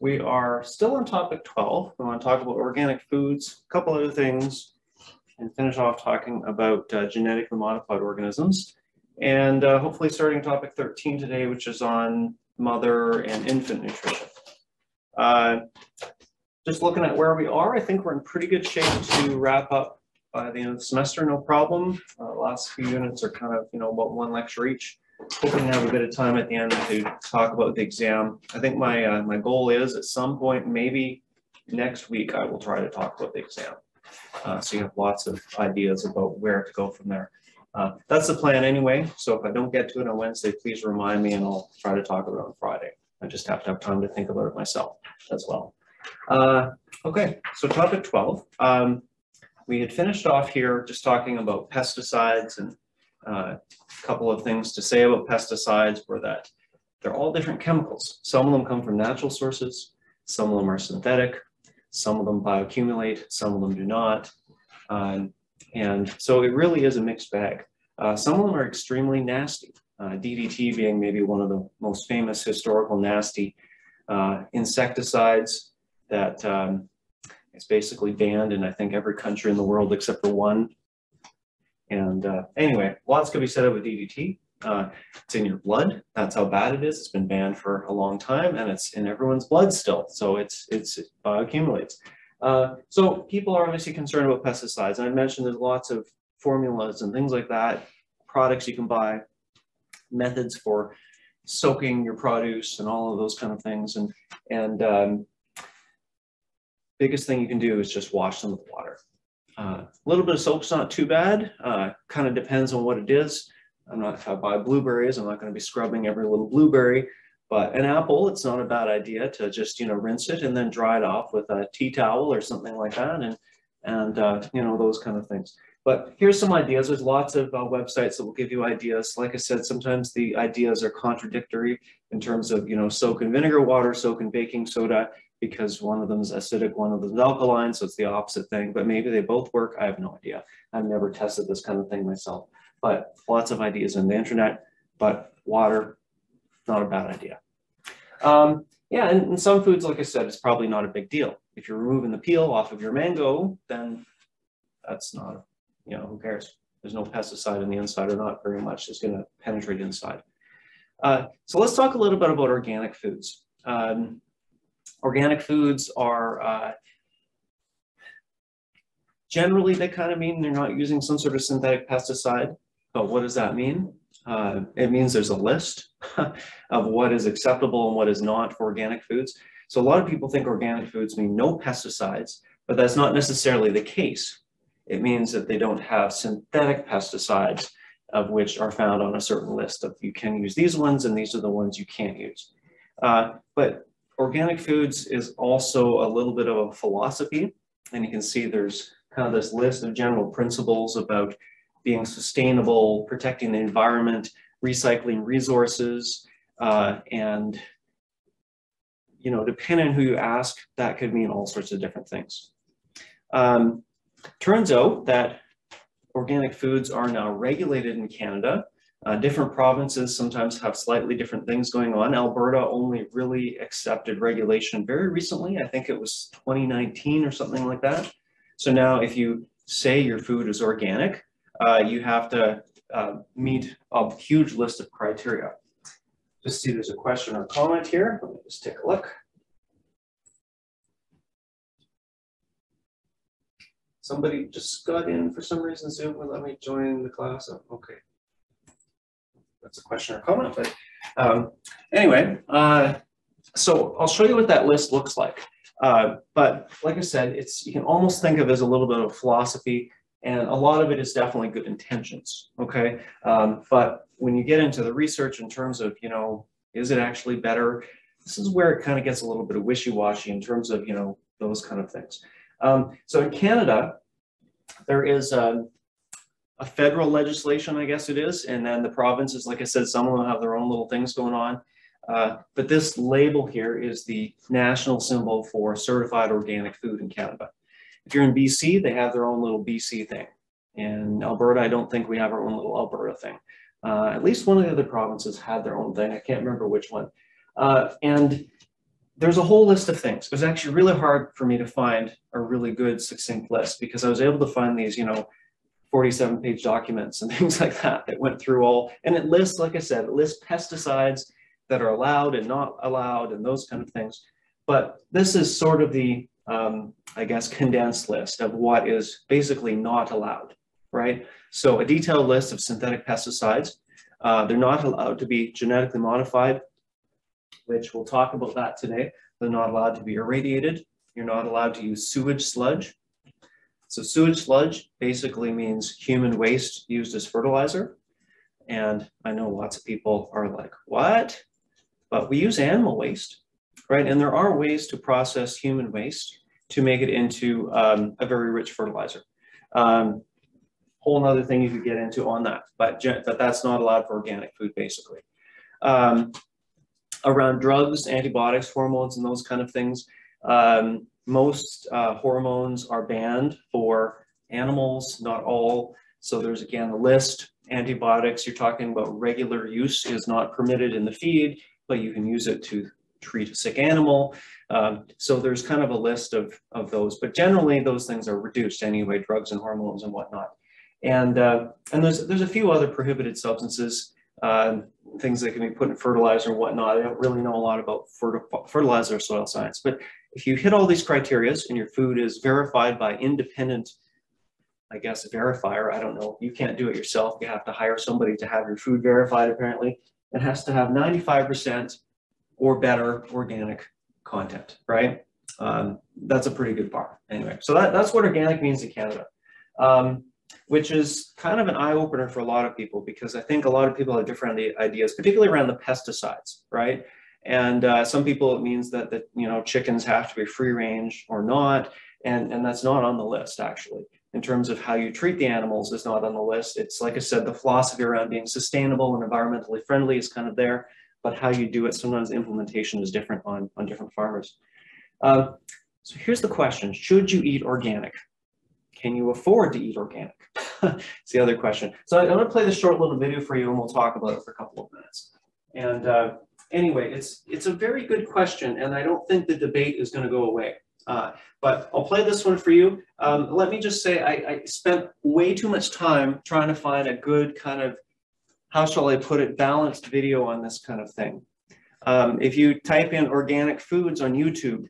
we are still on topic 12. We want to talk about organic foods, a couple other things, and finish off talking about uh, genetically modified organisms. And uh, hopefully starting topic 13 today, which is on mother and infant nutrition. Uh, just looking at where we are, I think we're in pretty good shape to wrap up by the end of the semester, no problem. Uh, last few units are kind of, you know, about one lecture each. Hoping to have a bit of time at the end to talk about the exam. I think my uh, my goal is at some point, maybe next week, I will try to talk about the exam. Uh, so you have lots of ideas about where to go from there. Uh, that's the plan anyway. So if I don't get to it on Wednesday, please remind me and I'll try to talk about it on Friday. I just have to have time to think about it myself as well. Uh, okay, so topic 12. Um, we had finished off here just talking about pesticides and uh, a couple of things to say about pesticides were that they're all different chemicals. Some of them come from natural sources, some of them are synthetic, some of them bioaccumulate, some of them do not. Um, and so it really is a mixed bag. Uh, some of them are extremely nasty. Uh, DDT being maybe one of the most famous historical nasty uh, insecticides that um, is basically banned in I think every country in the world except for one. And uh, anyway, lots could be said about DDT. Uh, it's in your blood. That's how bad it is. It's been banned for a long time, and it's in everyone's blood still. So it's it's it bioaccumulates. Uh, so people are obviously concerned about pesticides. I mentioned there's lots of formulas and things like that, products you can buy, methods for soaking your produce and all of those kind of things. And, and um, biggest thing you can do is just wash them with water. Uh, a little bit of soap's not too bad. Uh, kind of depends on what it is. I'm not, if I buy blueberries, I'm not going to be scrubbing every little blueberry. But an apple, it's not a bad idea to just, you know, rinse it and then dry it off with a tea towel or something like that. And, and uh, you know, those kind of things. But here's some ideas. There's lots of uh, websites that will give you ideas. Like I said, sometimes the ideas are contradictory in terms of, you know, soak in vinegar water, soak in baking soda, because one of them is acidic, one of them is alkaline, so it's the opposite thing. But maybe they both work. I have no idea. I've never tested this kind of thing myself. But lots of ideas on the internet. But water, not a bad idea. Um, yeah, and, and some foods, like I said, it's probably not a big deal. If you're removing the peel off of your mango, then that's not, you know, who cares? There's no pesticide in the inside or not very much. It's going to penetrate inside. Uh, so let's talk a little bit about organic foods. Um, organic foods are uh, generally they kind of mean they're not using some sort of synthetic pesticide. But what does that mean? Uh, it means there's a list of what is acceptable and what is not for organic foods. So a lot of people think organic foods mean no pesticides, but that's not necessarily the case. It means that they don't have synthetic pesticides of which are found on a certain list of you can use these ones and these are the ones you can't use. Uh, but organic foods is also a little bit of a philosophy. And you can see there's kind of this list of general principles about being sustainable, protecting the environment, recycling resources, uh, and you know, depending on who you ask, that could mean all sorts of different things. Um, turns out that organic foods are now regulated in Canada. Uh, different provinces sometimes have slightly different things going on. Alberta only really accepted regulation very recently. I think it was 2019 or something like that. So now if you say your food is organic, uh, you have to uh, meet a huge list of criteria. Just see there's a question or comment here. Let me just take a look. Somebody just got in for some reason Zoom will let me join the class. Oh, okay. That's a question or comment, but um, anyway, uh, so I'll show you what that list looks like. Uh, but like I said, it's you can almost think of as a little bit of philosophy. And a lot of it is definitely good intentions, okay? Um, but when you get into the research in terms of, you know, is it actually better? This is where it kind of gets a little bit of wishy-washy in terms of, you know, those kind of things. Um, so in Canada, there is um, a federal legislation, I guess it is, and then the provinces, like I said, some of them have their own little things going on. Uh, but this label here is the national symbol for certified organic food in Canada. If you're in BC, they have their own little BC thing. In Alberta, I don't think we have our own little Alberta thing. Uh, at least one of the other provinces had their own thing. I can't remember which one. Uh, and there's a whole list of things. It was actually really hard for me to find a really good succinct list because I was able to find these, you know, 47 page documents and things like that that went through all, and it lists, like I said, it lists pesticides that are allowed and not allowed and those kind of things. But this is sort of the, um, I guess, condensed list of what is basically not allowed, right? So a detailed list of synthetic pesticides. Uh, they're not allowed to be genetically modified, which we'll talk about that today. They're not allowed to be irradiated. You're not allowed to use sewage sludge. So sewage sludge basically means human waste used as fertilizer. And I know lots of people are like, what? But we use animal waste, right? And there are ways to process human waste to make it into um, a very rich fertilizer. Um, whole another thing you could get into on that, but, but that's not allowed for organic food, basically. Um, around drugs, antibiotics, hormones, and those kind of things, um, most uh, hormones are banned for animals, not all. So there's again a list. Antibiotics, you're talking about regular use is not permitted in the feed, but you can use it to treat a sick animal. Um, so there's kind of a list of, of those, but generally those things are reduced anyway, drugs and hormones and whatnot. And, uh, and there's, there's a few other prohibited substances, uh, things that can be put in fertilizer and whatnot. I don't really know a lot about fertilizer soil science, but if you hit all these criteria and your food is verified by independent, I guess, verifier, I don't know, you can't do it yourself. You have to hire somebody to have your food verified, apparently. It has to have 95% or better organic content, right? Um, that's a pretty good bar. Anyway, so that, that's what organic means in Canada, um, which is kind of an eye opener for a lot of people because I think a lot of people have different ideas, particularly around the pesticides, right? And uh, some people, it means that, that, you know, chickens have to be free range or not. And, and that's not on the list, actually. In terms of how you treat the animals is not on the list. It's, like I said, the philosophy around being sustainable and environmentally friendly is kind of there, but how you do it, sometimes implementation is different on, on different farmers. Uh, so here's the question, should you eat organic? Can you afford to eat organic? it's the other question. So I'm gonna play this short little video for you and we'll talk about it for a couple of minutes. And uh, anyway, it's, it's a very good question, and I don't think the debate is going to go away. Uh, but I'll play this one for you. Um, let me just say I, I, spent way too much time trying to find a good kind of, how shall I put it, balanced video on this kind of thing. Um, if you type in organic foods on YouTube,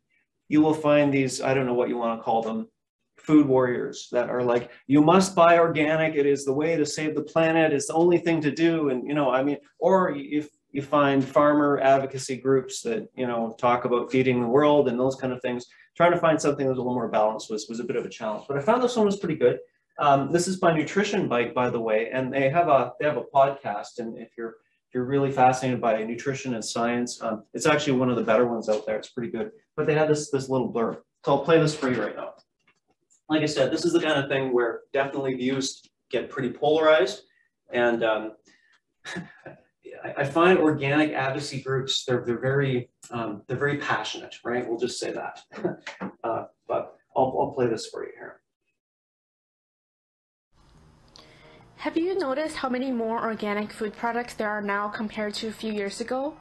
you will find these, I don't know what you want to call them, food warriors that are like, you must buy organic. It is the way to save the planet. It's the only thing to do. And, you know, I mean, or if you find farmer advocacy groups that you know talk about feeding the world and those kind of things. Trying to find something that was a little more balanced was, was a bit of a challenge, but I found this one was pretty good. Um, this is by Nutrition Bite, by the way, and they have a they have a podcast. And if you're if you're really fascinated by nutrition and science, um, it's actually one of the better ones out there. It's pretty good. But they have this this little blurb. So I'll play this for you right now. Like I said, this is the kind of thing where definitely views get pretty polarized, and um, I find organic advocacy groups, they're, they're very, um, they're very passionate, right? We'll just say that. uh, but I'll, I'll play this for you here. Have you noticed how many more organic food products there are now compared to a few years ago?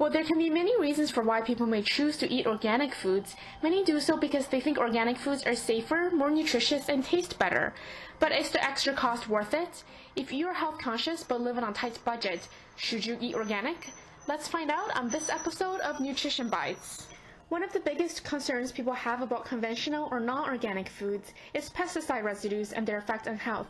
Well, there can be many reasons for why people may choose to eat organic foods. Many do so because they think organic foods are safer, more nutritious, and taste better. But is the extra cost worth it? If you are health conscious but live on a tight budget, should you eat organic? Let's find out on this episode of Nutrition Bites. One of the biggest concerns people have about conventional or non-organic foods is pesticide residues and their effect on health.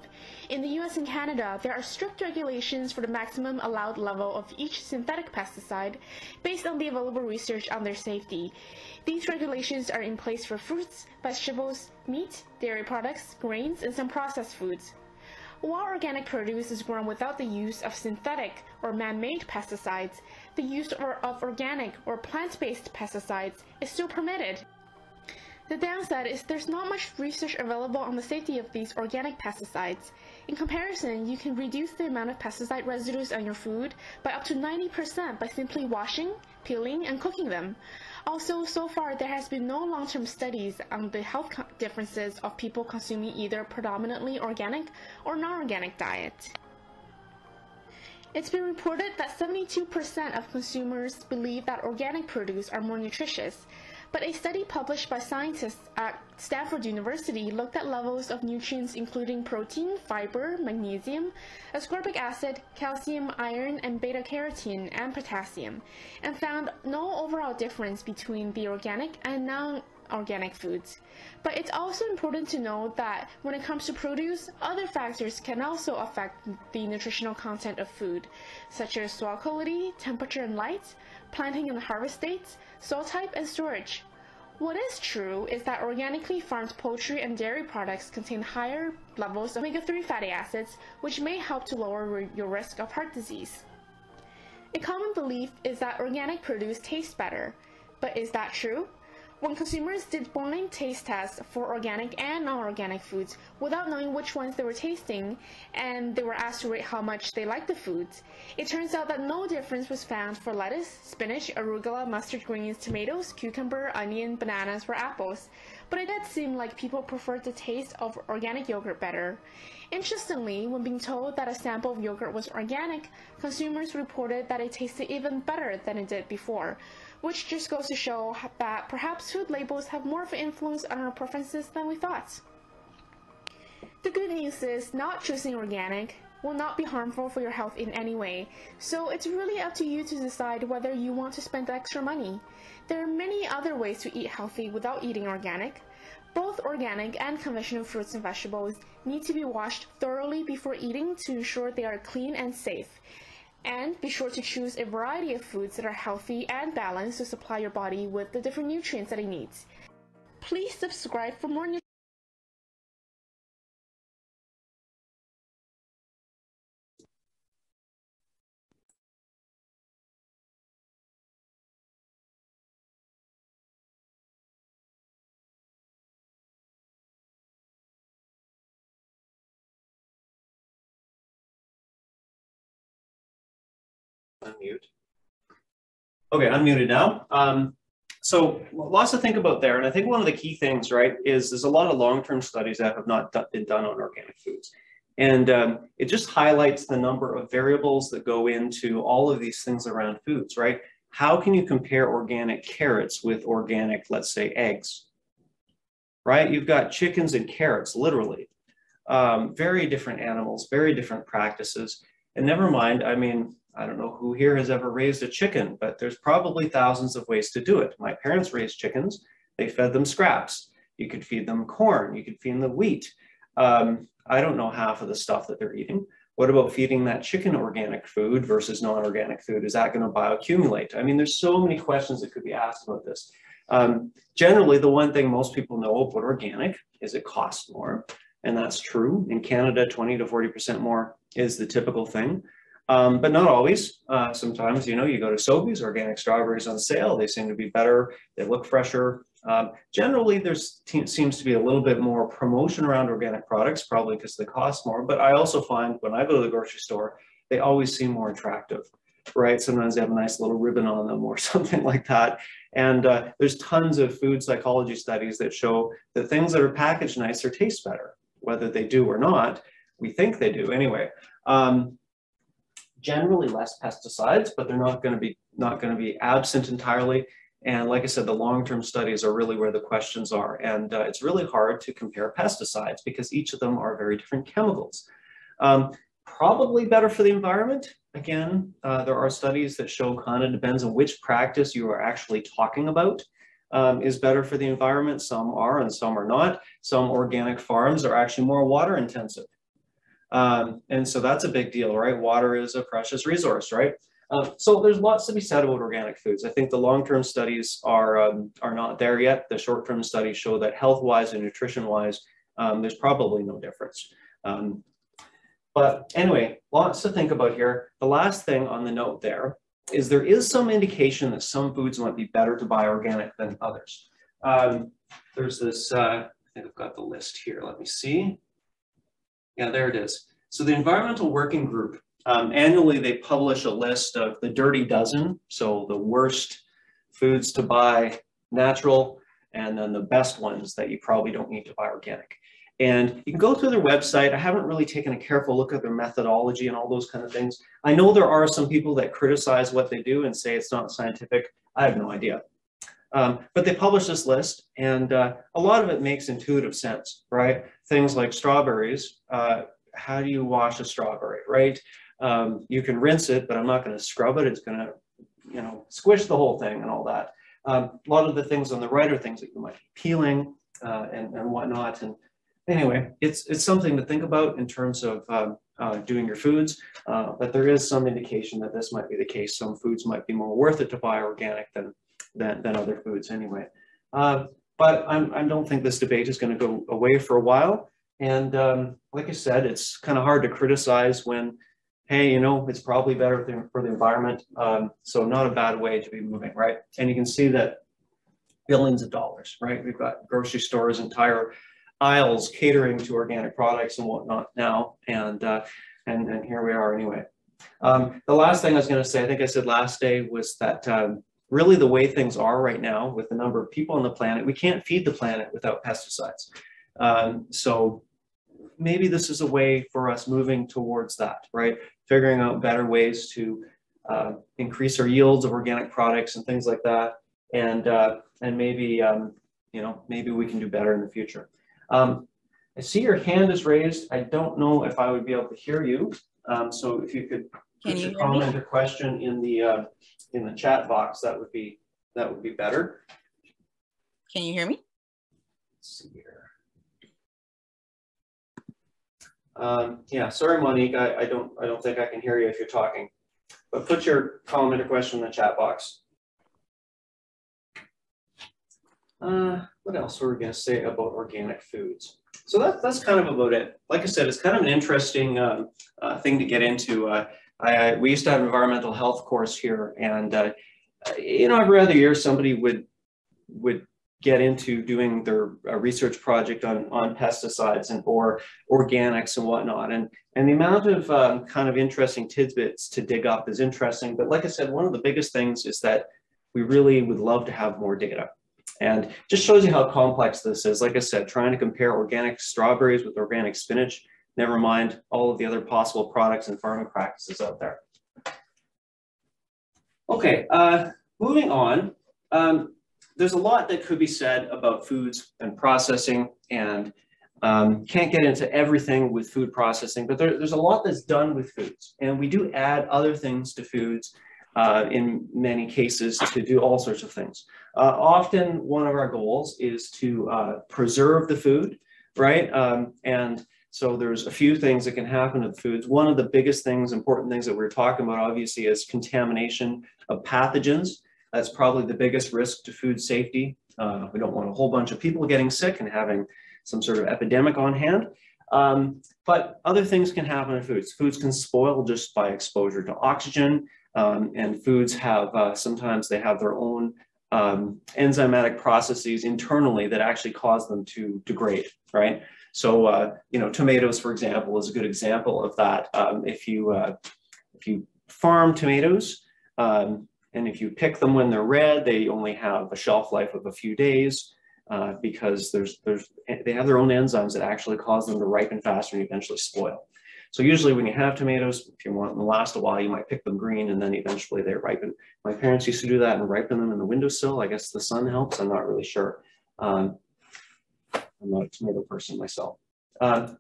In the US and Canada, there are strict regulations for the maximum allowed level of each synthetic pesticide based on the available research on their safety. These regulations are in place for fruits, vegetables, meat, dairy products, grains, and some processed foods. While organic produce is grown without the use of synthetic or man-made pesticides, the use of organic or plant-based pesticides is still permitted. The downside is there's not much research available on the safety of these organic pesticides. In comparison, you can reduce the amount of pesticide residues on your food by up to 90% by simply washing, peeling, and cooking them. Also, so far there has been no long-term studies on the health differences of people consuming either predominantly organic or non-organic diet. It's been reported that 72% of consumers believe that organic produce are more nutritious, but a study published by scientists at Stanford University looked at levels of nutrients including protein, fiber, magnesium, ascorbic acid, calcium, iron, and beta-carotene and potassium, and found no overall difference between the organic and non organic foods. But it's also important to know that when it comes to produce, other factors can also affect the nutritional content of food, such as soil quality, temperature and light, planting and harvest dates, soil type, and storage. What is true is that organically farmed poultry and dairy products contain higher levels of omega-3 fatty acids, which may help to lower your risk of heart disease. A common belief is that organic produce tastes better, but is that true? When consumers did blind taste tests for organic and non-organic foods without knowing which ones they were tasting, and they were asked to rate how much they liked the foods, it turns out that no difference was found for lettuce, spinach, arugula, mustard greens, tomatoes, cucumber, onion, bananas, or apples. But it did seem like people preferred the taste of organic yogurt better. Interestingly, when being told that a sample of yogurt was organic, consumers reported that it tasted even better than it did before which just goes to show that perhaps food labels have more of an influence on our preferences than we thought. The good news is not choosing organic will not be harmful for your health in any way, so it's really up to you to decide whether you want to spend the extra money. There are many other ways to eat healthy without eating organic. Both organic and conventional fruits and vegetables need to be washed thoroughly before eating to ensure they are clean and safe. And be sure to choose a variety of foods that are healthy and balanced to supply your body with the different nutrients that it needs. Please subscribe for more unmute. Okay, unmuted now. Um, so lots to think about there. And I think one of the key things, right, is there's a lot of long-term studies that have not been done on organic foods. And um, it just highlights the number of variables that go into all of these things around foods, right? How can you compare organic carrots with organic, let's say, eggs, right? You've got chickens and carrots, literally. Um, very different animals, very different practices. And never mind, I mean, I don't know who here has ever raised a chicken, but there's probably thousands of ways to do it. My parents raised chickens. They fed them scraps. You could feed them corn. You could feed them wheat. Um, I don't know half of the stuff that they're eating. What about feeding that chicken organic food versus non-organic food? Is that going to bioaccumulate? I mean, there's so many questions that could be asked about this. Um, generally, the one thing most people know about organic is it costs more. And that's true. In Canada, 20 to 40% more is the typical thing. Um, but not always. Uh, sometimes, you know, you go to Sobeys, organic strawberries on sale. They seem to be better. They look fresher. Um, generally, there seems to be a little bit more promotion around organic products, probably because they cost more. But I also find when I go to the grocery store, they always seem more attractive, right? Sometimes they have a nice little ribbon on them or something like that. And uh, there's tons of food psychology studies that show that things that are packaged nicer taste better, whether they do or not. We think they do anyway. Um, generally less pesticides, but they're not going to be not going to be absent entirely. And like I said, the long-term studies are really where the questions are. And uh, it's really hard to compare pesticides because each of them are very different chemicals. Um, probably better for the environment. Again, uh, there are studies that show kind of depends on which practice you are actually talking about. Um, is better for the environment. Some are and some are not. Some organic farms are actually more water intensive. Um, and so that's a big deal, right? Water is a precious resource, right? Um, so there's lots to be said about organic foods. I think the long-term studies are, um, are not there yet. The short-term studies show that health-wise and nutrition-wise, um, there's probably no difference. Um, but anyway, lots to think about here. The last thing on the note there is there is some indication that some foods might be better to buy organic than others. Um, there's this, uh, I think I've got the list here. Let me see. Yeah, there it is. So the Environmental Working Group, um, annually they publish a list of the dirty dozen, so the worst foods to buy natural, and then the best ones that you probably don't need to buy organic. And you can go through their website. I haven't really taken a careful look at their methodology and all those kind of things. I know there are some people that criticize what they do and say it's not scientific. I have no idea. Um, but they publish this list, and uh, a lot of it makes intuitive sense, right? Things like strawberries. Uh, how do you wash a strawberry, right? Um, you can rinse it, but I'm not going to scrub it. It's going to, you know, squish the whole thing and all that. Um, a lot of the things on the right are things that you might be peeling uh, and, and whatnot. And anyway, it's it's something to think about in terms of um, uh, doing your foods. Uh, but there is some indication that this might be the case. Some foods might be more worth it to buy organic than than, than other foods anyway. But I'm, I don't think this debate is going to go away for a while. And um, like I said, it's kind of hard to criticize when, hey, you know, it's probably better for the environment. Um, so not a bad way to be moving, right? And you can see that billions of dollars, right? We've got grocery stores, entire aisles catering to organic products and whatnot now. And, uh, and, and here we are anyway. Um, the last thing I was going to say, I think I said last day, was that um, really the way things are right now with the number of people on the planet, we can't feed the planet without pesticides. Um, so maybe this is a way for us moving towards that, right? Figuring out better ways to uh, increase our yields of organic products and things like that. And, uh, and maybe, um, you know, maybe we can do better in the future. Um, I see your hand is raised. I don't know if I would be able to hear you. Um, so if you could can put you your comment or question in the uh, in the chat box, that would be that would be better. Can you hear me? Let's see here. Um, yeah, sorry, Monique. I, I don't I don't think I can hear you if you're talking. But put your comment or question in the chat box. Uh, what else were we going to say about organic foods? So that, that's kind of about it. Like I said, it's kind of an interesting um, uh, thing to get into. Uh, I, we used to have an environmental health course here, and uh, you know, every other year somebody would would get into doing their research project on on pesticides and or organics and whatnot, and and the amount of um, kind of interesting tidbits to dig up is interesting. But like I said, one of the biggest things is that we really would love to have more data. And just shows you how complex this is. Like I said, trying to compare organic strawberries with organic spinach never mind all of the other possible products and farming practices out there. Okay, uh, moving on. Um, there's a lot that could be said about foods and processing and um, can't get into everything with food processing, but there, there's a lot that's done with foods. And we do add other things to foods uh, in many cases to do all sorts of things. Uh, often one of our goals is to uh, preserve the food, right? Um, and so there's a few things that can happen with foods. One of the biggest things, important things that we're talking about, obviously, is contamination of pathogens. That's probably the biggest risk to food safety. Uh, we don't want a whole bunch of people getting sick and having some sort of epidemic on hand. Um, but other things can happen in foods. Foods can spoil just by exposure to oxygen, um, and foods have uh, sometimes they have their own um, enzymatic processes internally that actually cause them to degrade, right? So, uh, you know, tomatoes, for example, is a good example of that. Um, if you uh, if you farm tomatoes, um, and if you pick them when they're red, they only have a shelf life of a few days uh, because there's there's they have their own enzymes that actually cause them to ripen faster and eventually spoil. So usually when you have tomatoes, if you want them to last a while, you might pick them green and then eventually they ripen. My parents used to do that and ripen them in the windowsill. I guess the sun helps. I'm not really sure. Um, I'm not a tomato person myself. Uh,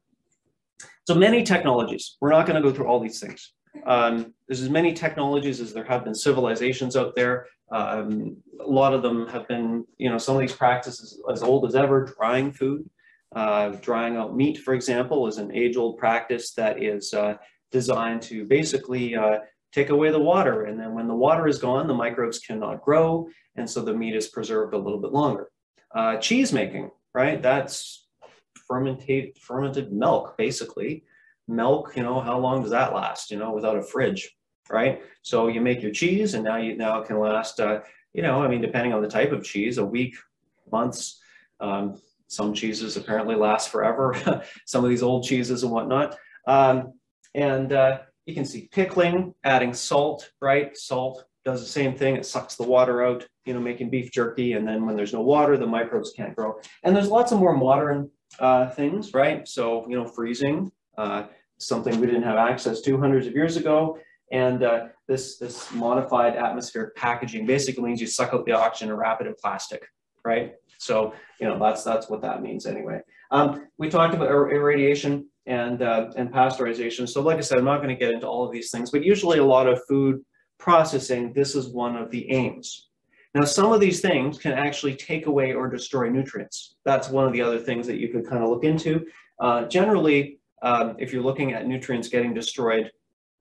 so many technologies. We're not going to go through all these things. Um, there's as many technologies as there have been civilizations out there. Um, a lot of them have been, you know, some of these practices as old as ever, drying food. Uh, drying out meat, for example, is an age-old practice that is uh, designed to basically uh, take away the water. And then when the water is gone, the microbes cannot grow. And so the meat is preserved a little bit longer. Uh, cheese making right? That's fermented fermented milk, basically. Milk, you know, how long does that last? You know, without a fridge, right? So you make your cheese, and now you now it can last. Uh, you know, I mean, depending on the type of cheese, a week, months. Um, some cheeses apparently last forever. some of these old cheeses and whatnot. Um, and uh, you can see pickling, adding salt, right? Salt does the same thing. It sucks the water out, you know, making beef jerky. And then when there's no water, the microbes can't grow. And there's lots of more modern uh, things, right? So, you know, freezing, uh, something we didn't have access to hundreds of years ago. And uh, this, this modified atmospheric packaging basically means you suck out the oxygen and wrap it in plastic, right? So, you know, that's, that's what that means anyway. Um, we talked about irradiation and, uh, and pasteurization. So like I said, I'm not going to get into all of these things, but usually a lot of food processing, this is one of the aims. Now, some of these things can actually take away or destroy nutrients. That's one of the other things that you could kind of look into. Uh, generally, um, if you're looking at nutrients getting destroyed,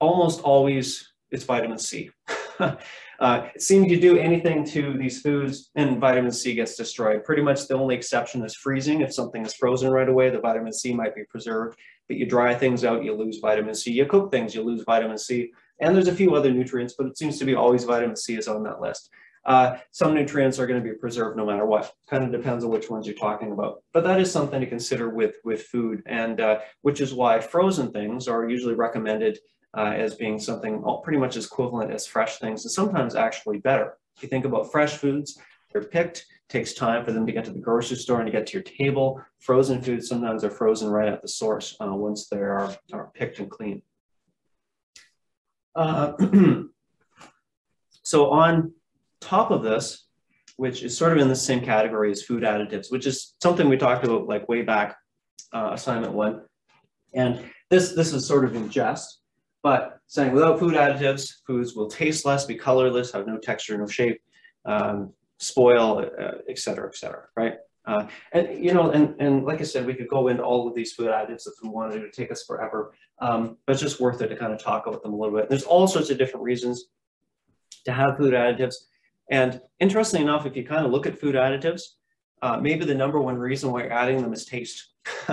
almost always it's vitamin C. uh, seems you do anything to these foods and vitamin C gets destroyed. Pretty much the only exception is freezing. If something is frozen right away, the vitamin C might be preserved. But you dry things out, you lose vitamin C. You cook things, you lose vitamin C. And there's a few other nutrients, but it seems to be always vitamin C is on that list. Uh, some nutrients are going to be preserved no matter what. Kind of depends on which ones you're talking about. But that is something to consider with, with food, and uh, which is why frozen things are usually recommended uh, as being something pretty much as equivalent as fresh things, and sometimes actually better. If you think about fresh foods, they're picked, takes time for them to get to the grocery store and to get to your table. Frozen foods sometimes are frozen right at the source uh, once they are, are picked and cleaned. Uh, so on top of this, which is sort of in the same category as food additives, which is something we talked about like way back uh, assignment one. And this, this is sort of in jest, but saying without food additives, foods will taste less, be colorless, have no texture, no shape, um, spoil, uh, et cetera, et cetera, right? Uh, and, you know, and, and like I said, we could go into all of these food additives if we wanted to take us forever, um, but it's just worth it to kind of talk about them a little bit. There's all sorts of different reasons to have food additives. And interestingly enough, if you kind of look at food additives, uh, maybe the number one reason why you're adding them is taste.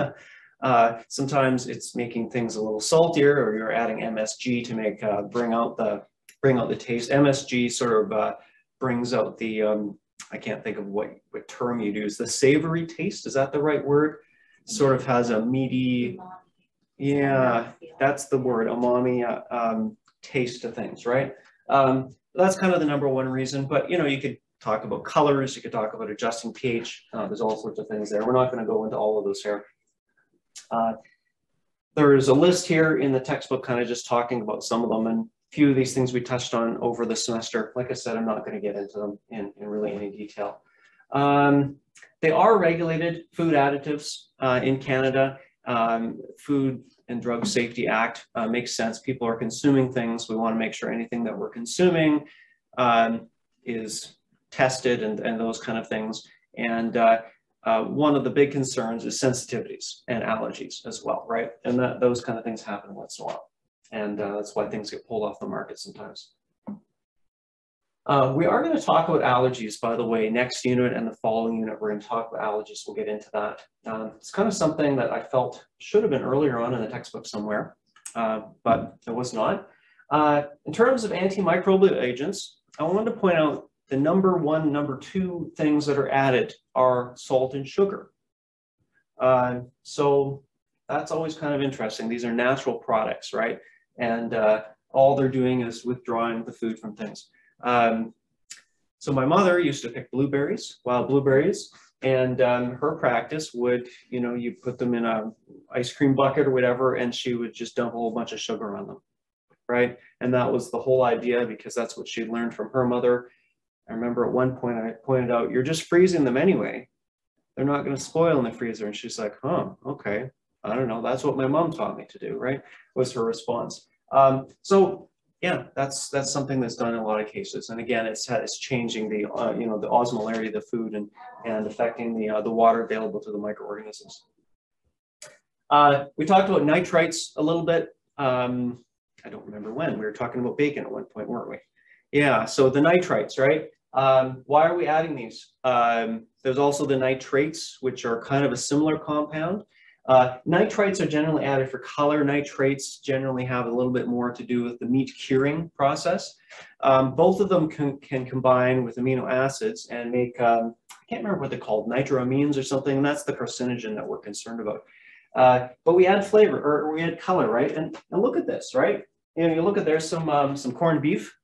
uh, sometimes it's making things a little saltier, or you're adding MSG to make uh, bring out the bring out the taste. MSG sort of uh, brings out the um, I can't think of what what term you'd use. The savory taste is that the right word? Sort of has a meaty. Yeah, that's the word umami uh, um, taste to things, right? Um, that's kind of the number one reason. But you know, you could talk about colors, you could talk about adjusting pH. Uh, there's all sorts of things there. We're not going to go into all of those here. Uh, there's a list here in the textbook, kind of just talking about some of them, and few of these things we touched on over the semester. Like I said, I'm not going to get into them in, in really any detail. Um, they are regulated food additives uh, in Canada. Um, food and Drug Safety Act uh, makes sense. People are consuming things. We want to make sure anything that we're consuming um, is tested and, and those kind of things. And uh, uh, one of the big concerns is sensitivities and allergies as well, right? And that, those kind of things happen once in a while. And uh, that's why things get pulled off the market sometimes. Uh, we are going to talk about allergies, by the way, next unit and the following unit, we're going to talk about allergies. We'll get into that. Um, it's kind of something that I felt should have been earlier on in the textbook somewhere, uh, but it was not. Uh, in terms of antimicrobial agents, I wanted to point out the number one, number two things that are added are salt and sugar. Uh, so that's always kind of interesting. These are natural products, right? And uh, all they're doing is withdrawing the food from things. Um, so my mother used to pick blueberries, wild blueberries, and um, her practice would, you know, you put them in a ice cream bucket or whatever, and she would just dump a whole bunch of sugar on them, right? And that was the whole idea because that's what she learned from her mother. I remember at one point I pointed out, you're just freezing them anyway. They're not going to spoil in the freezer. And she's like, huh, okay. I don't know. That's what my mom taught me to do, right? Was her response. Um, so yeah, that's that's something that's done in a lot of cases. And again, it's it's changing the uh, you know the osmolarity of the food and and affecting the uh, the water available to the microorganisms. Uh, we talked about nitrites a little bit. Um, I don't remember when we were talking about bacon at one point, weren't we? Yeah. So the nitrites, right? Um, why are we adding these? Um, there's also the nitrates, which are kind of a similar compound. Uh, nitrites are generally added for color. Nitrates generally have a little bit more to do with the meat curing process. Um, both of them can, can, combine with amino acids and make, um, I can't remember what they're called, nitroamines or something, and that's the carcinogen that we're concerned about. Uh, but we add flavor, or, or, we add color, right? And, and look at this, right? You know, you look at there's some, um, some corned beef,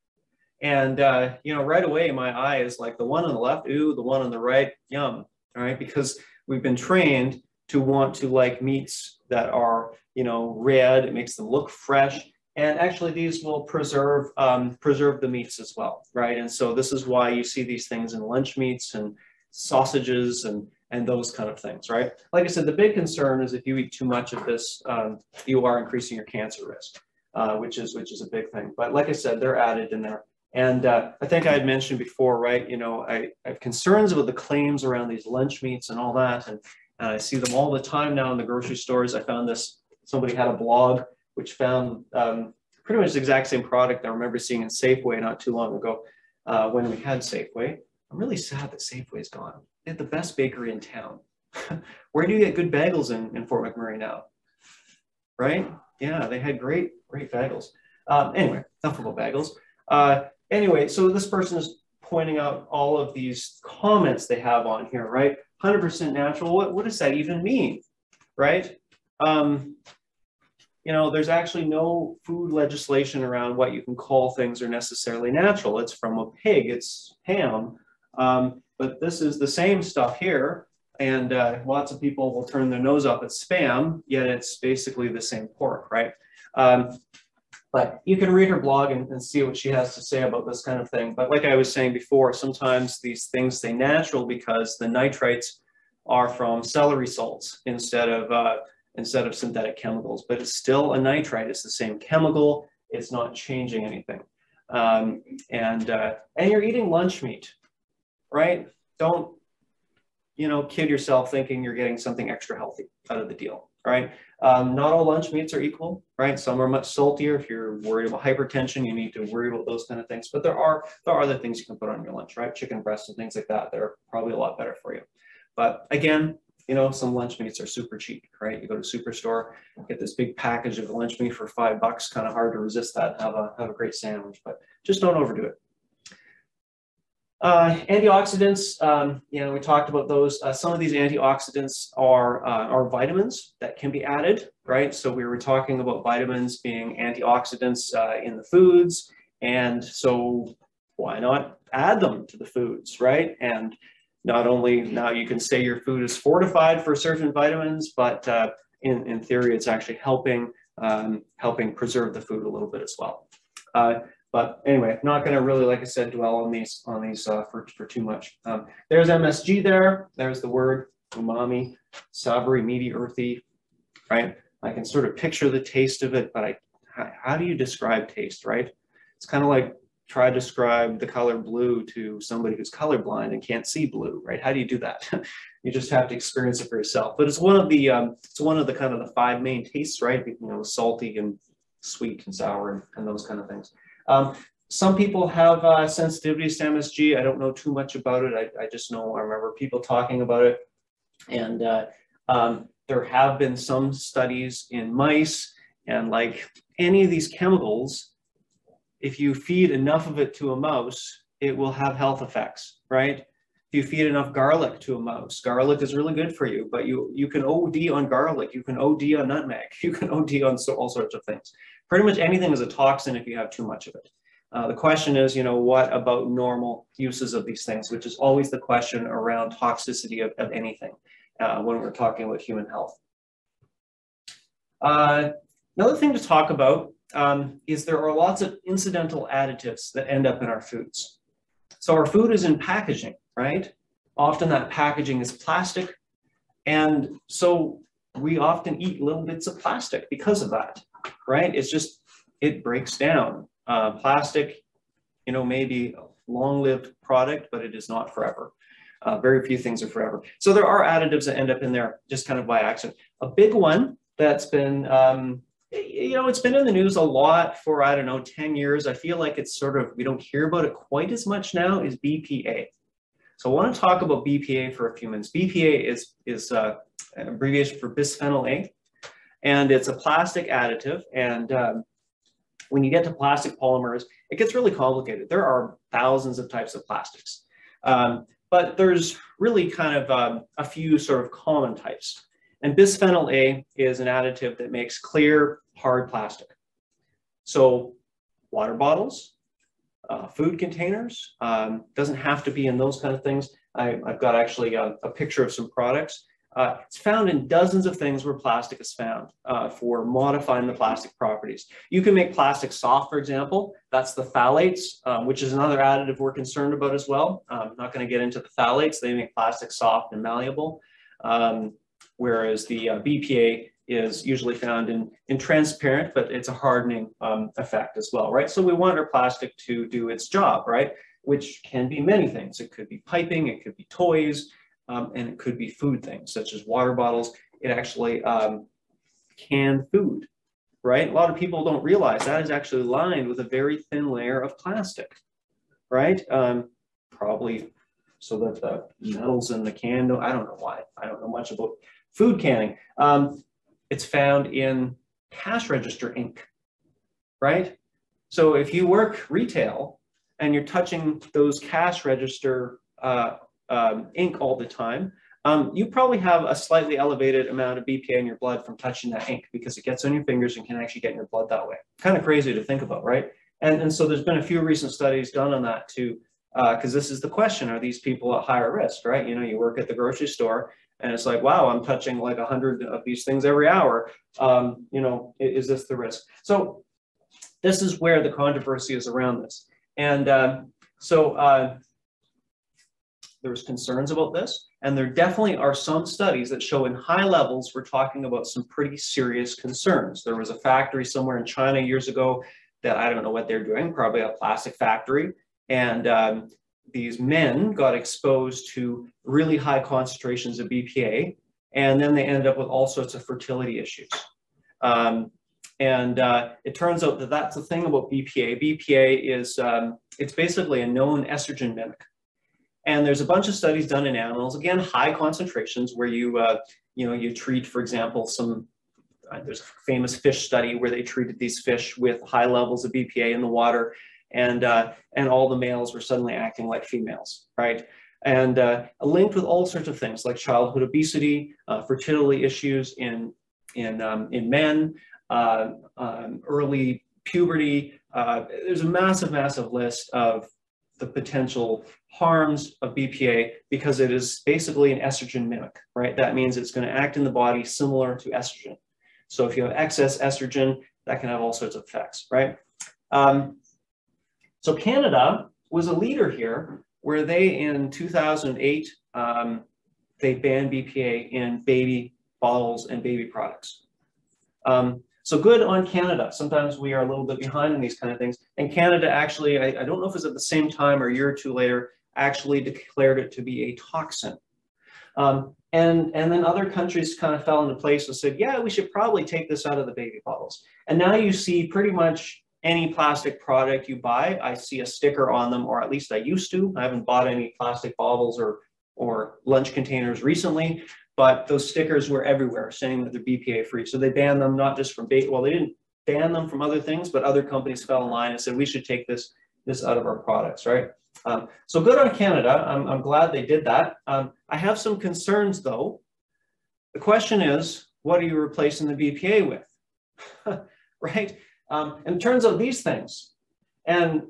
And, uh, you know, right away, my eye is like the one on the left, ooh, the one on the right, yum, all right? Because we've been trained to want to like meats that are, you know, red, it makes them look fresh. And actually these will preserve, um, preserve the meats as well, right? And so this is why you see these things in lunch meats and sausages and, and those kind of things, right? Like I said, the big concern is if you eat too much of this, um, you are increasing your cancer risk, uh, which is which is a big thing. But like I said, they're added in there. And uh, I think I had mentioned before, right? You know, I, I, have concerns about the claims around these lunch meats and all that, and, and I see them all the time now in the grocery stores. I found this. Somebody had a blog which found um, pretty much the exact same product I remember seeing in Safeway not too long ago uh, when we had Safeway. I'm really sad that Safeway's gone. They had the best bakery in town. Where do you get good bagels in, in Fort McMurray now? Right? Yeah, they had great, great bagels. Um, anyway, enough about bagels. Uh, anyway, so this person is pointing out all of these comments they have on here, right? 100% natural. What, what does that even mean, right? Um, you know, there's actually no food legislation around what you can call things are necessarily natural. It's from a pig, it's ham. Um, but this is the same stuff here. And uh, lots of people will turn their nose up at spam, yet it's basically the same pork, right? Um, but you can read her blog and, and, see what she has to say about this kind of thing. But like I was saying before, sometimes these things stay natural because the nitrites are from celery salts instead of uh, instead of synthetic chemicals. But it's still a nitrite. It's the same chemical. It's not changing anything. Um, and uh, and you're eating lunch meat right? Don't, you know, kid yourself thinking you're getting something extra healthy out of the deal, right? Um, not all lunch meats are equal, right? Some are much saltier. If you're worried about hypertension, you need to worry about those kind of things. But there are there are other things you can put on your lunch, right? Chicken breasts and things like that. They're probably a lot better for you. But again, you know, some lunch meats are super cheap, right? You go to superstore, get this big package of lunch meat for five bucks. Kind of hard to resist that. Have a have a great sandwich, but just don't overdo it. Uh, antioxidants, um, you know, we talked about those. Uh, some of these antioxidants are, uh, are vitamins that can be added, right? So we were talking about vitamins being antioxidants uh, in the foods. And so why not add them to the foods, right? And not only now you can say your food is fortified for certain vitamins, but uh, in, in theory, it's actually helping, um, helping preserve the food a little bit as well. Uh, but anyway, not going to really, like I said, dwell on these on these uh, for, for too much. Um, there's MSG there. There's the word umami, savory, meaty, earthy, right? I can sort of picture the taste of it, but I, how, do you describe taste, right? It's kind of like try to describe the color blue to somebody who's colorblind and can't see blue, right? How do you do that? you just have to experience it for yourself. But it's one of the um, it's one of the kind of the five main tastes, right? You know, salty and sweet and sour and, and those kind of things. Um, some people have uh, sensitivities to MSG. I don't know too much about it. I, I just know I remember people talking about it. And uh, um, there have been some studies in mice, and like any of these chemicals, if you feed enough of it to a mouse, it will have health effects, right? If you feed enough garlic to a mouse, garlic is really good for you, but you, you can OD on garlic, you can OD on nutmeg, you can OD on so, all sorts of things pretty much anything is a toxin if you have too much of it. Uh, the question is, you know, what about normal uses of these things, which is always the question around toxicity of, of anything uh, when we're talking about human health. Uh, another thing to talk about um, is there are lots of incidental additives that end up in our foods. So our food is in packaging, right? Often that packaging is plastic. And so we often eat little bits of plastic because of that right? It's just, it breaks down. Uh, plastic, you know, maybe a long-lived product, but it is not forever. Uh, very few things are forever. So there are additives that end up in there just kind of by accident. A big one that's been, um, you know, it's been in the news a lot for, I don't know, 10 years. I feel like it's sort of, we don't hear about it quite as much now is BPA. So I want to talk about BPA for a few minutes. BPA is, is uh, an abbreviation for bisphenol A and it's a plastic additive. And um, when you get to plastic polymers, it gets really complicated. There are thousands of types of plastics, um, but there's really kind of um, a few sort of common types. And bisphenol A is an additive that makes clear, hard plastic. So water bottles, uh, food containers. Um, doesn't have to be in those kind of things. I, have got actually a, a, picture of some products. Uh, it's found in dozens of things where plastic is found uh, for modifying the plastic properties. You can make plastic soft, for example. That's the phthalates, um, which is another additive we're concerned about as well. I'm not going to get into the phthalates. They make plastic soft and malleable, um, whereas the uh, BPA is usually found in, in transparent, but it's a hardening um, effect as well, right? So we want our plastic to do its job, right? Which can be many things. It could be piping, it could be toys, um, and it could be food things such as water bottles. It actually um, canned food, right? A lot of people don't realize that is actually lined with a very thin layer of plastic, right? Um, probably so that the metals in the can, don't. I don't know why. I don't know much about food canning. Um, it's found in cash register ink, right? So if you work retail and you're touching those cash register uh, um, ink all the time, um, you probably have a slightly elevated amount of BPA in your blood from touching that ink because it gets on your fingers and can actually get in your blood that way. Kind of crazy to think about, right? And, and so there's been a few recent studies done on that too, because uh, this is the question, are these people at higher risk, right? You know, you work at the grocery store and it's like, wow, I'm touching like a hundred of these things every hour. Um, you know, is this the risk? So this is where the controversy is around this. And uh, so uh, there's concerns about this, and there definitely are some studies that show in high levels, we're talking about some pretty serious concerns. There was a factory somewhere in China years ago that I don't know what they're doing, probably a plastic factory. And um, these men got exposed to really high concentrations of BPA, and then they ended up with all sorts of fertility issues. Um, and uh, it turns out that that's the thing about BPA. BPA is, um, it's basically a known estrogen mimic. And there's a bunch of studies done in animals, again, high concentrations where you, uh, you know, you treat, for example, some, uh, there's a famous fish study where they treated these fish with high levels of BPA in the water and, uh, and all the males were suddenly acting like females, right? And uh, linked with all sorts of things like childhood obesity, uh, fertility issues in, in, um, in men, uh, um, early puberty. There's a massive, massive list of the potential harms of BPA because it is basically an estrogen mimic, right? That means it's going to act in the body similar to estrogen. So if you have excess estrogen, that can have all sorts of effects, right? Um, so Canada was a leader here where they in 2008, um, they banned BPA in baby bottles and baby products. Um, so good on Canada. Sometimes we are a little bit behind in these kind of things. And Canada actually, I, I don't know if it's at the same time or a year or two later, actually declared it to be a toxin. Um, and, and then other countries kind of fell into place and said, yeah, we should probably take this out of the baby bottles. And now you see pretty much any plastic product you buy, I see a sticker on them, or at least I used to. I haven't bought any plastic bottles or, or lunch containers recently, but those stickers were everywhere saying that they're BPA free. So they banned them not just from bait. Well, they didn't ban them from other things, but other companies fell in line and said we should take this this out of our products, right? Um, so good on Canada. I'm, I'm glad they did that. Um, I have some concerns though. The question is, what are you replacing the BPA with, right? Um, and turns out these things, and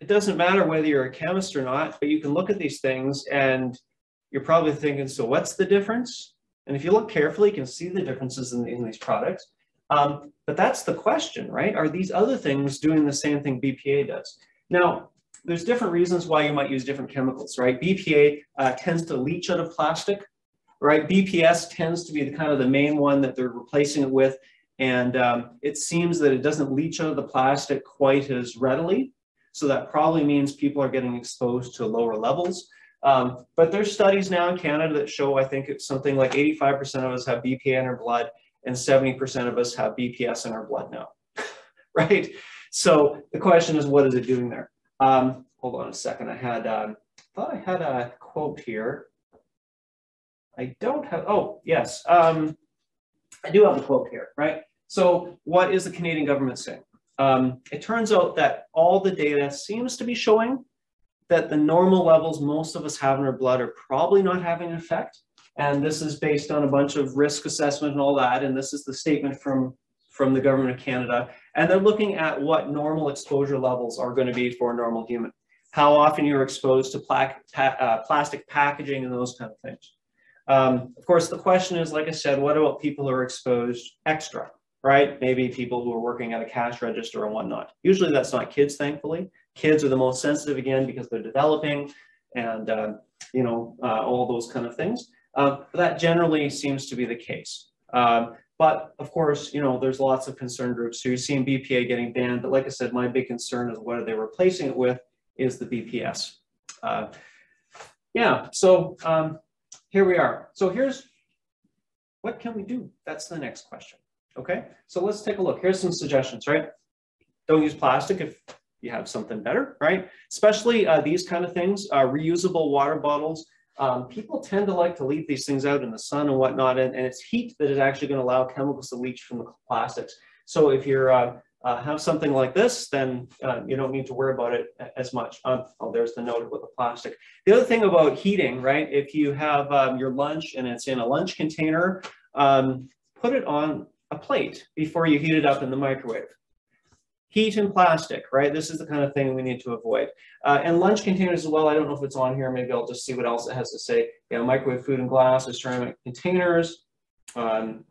it doesn't matter whether you're a chemist or not, but you can look at these things and you're probably thinking, so what's the difference? And if you look carefully, you can see the differences in, in these products. Um, but that's the question, right? Are these other things doing the same thing BPA does? Now, there's different reasons why you might use different chemicals, right? BPA uh, tends to leach out of plastic, right? BPS tends to be the kind of the main one that they're replacing it with. And um, it seems that it doesn't leach out of the plastic quite as readily. So that probably means people are getting exposed to lower levels. Um, but there's studies now in Canada that show, I think it's something like 85% of us have BPA in our blood and 70% of us have BPS in our blood now, right? So the question is, what is it doing there? Um, hold on a second. I had, um, thought I had a quote here. I don't have, oh, yes. Um, I do have a quote here, right? So what is the Canadian government saying? Um, it turns out that all the data seems to be showing that the normal levels most of us have in our blood are probably not having an effect. And this is based on a bunch of risk assessment and all that. And this is the statement from, from the government of Canada, and they're looking at what normal exposure levels are going to be for a normal human. How often you're exposed to pla pa uh, plastic packaging and those kind of things. Um, of course, the question is, like I said, what about people who are exposed extra, right? Maybe people who are working at a cash register and whatnot. Usually that's not kids, thankfully. Kids are the most sensitive again because they're developing and, uh, you know, uh, all those kind of things. Uh, that generally seems to be the case. Um, but of course, you know, there's lots of concern groups. So you're seeing BPA getting banned. But like I said, my big concern is what are they replacing it with is the BPS. Uh, yeah, so um, here we are. So here's, what can we do? That's the next question. Okay, so let's take a look. Here's some suggestions, right? Don't use plastic if you have something better, right? Especially uh, these kind of things, uh, reusable water bottles. Um, people tend to like to leave these things out in the sun and whatnot, and, and it's heat that is actually going to allow chemicals to leach from the plastics. So if you're uh, uh, have something like this, then uh, you don't need to worry about it as much. Um, oh, there's the note about the plastic. The other thing about heating, right? If you have um, your lunch and it's in a lunch container, um, put it on a plate before you heat it up in the microwave. Heat and plastic, right? This is the kind of thing we need to avoid. Uh, and lunch containers as well. I don't know if it's on here. Maybe I'll just see what else it has to say. You know, microwave food and glass or ceramic containers. Um,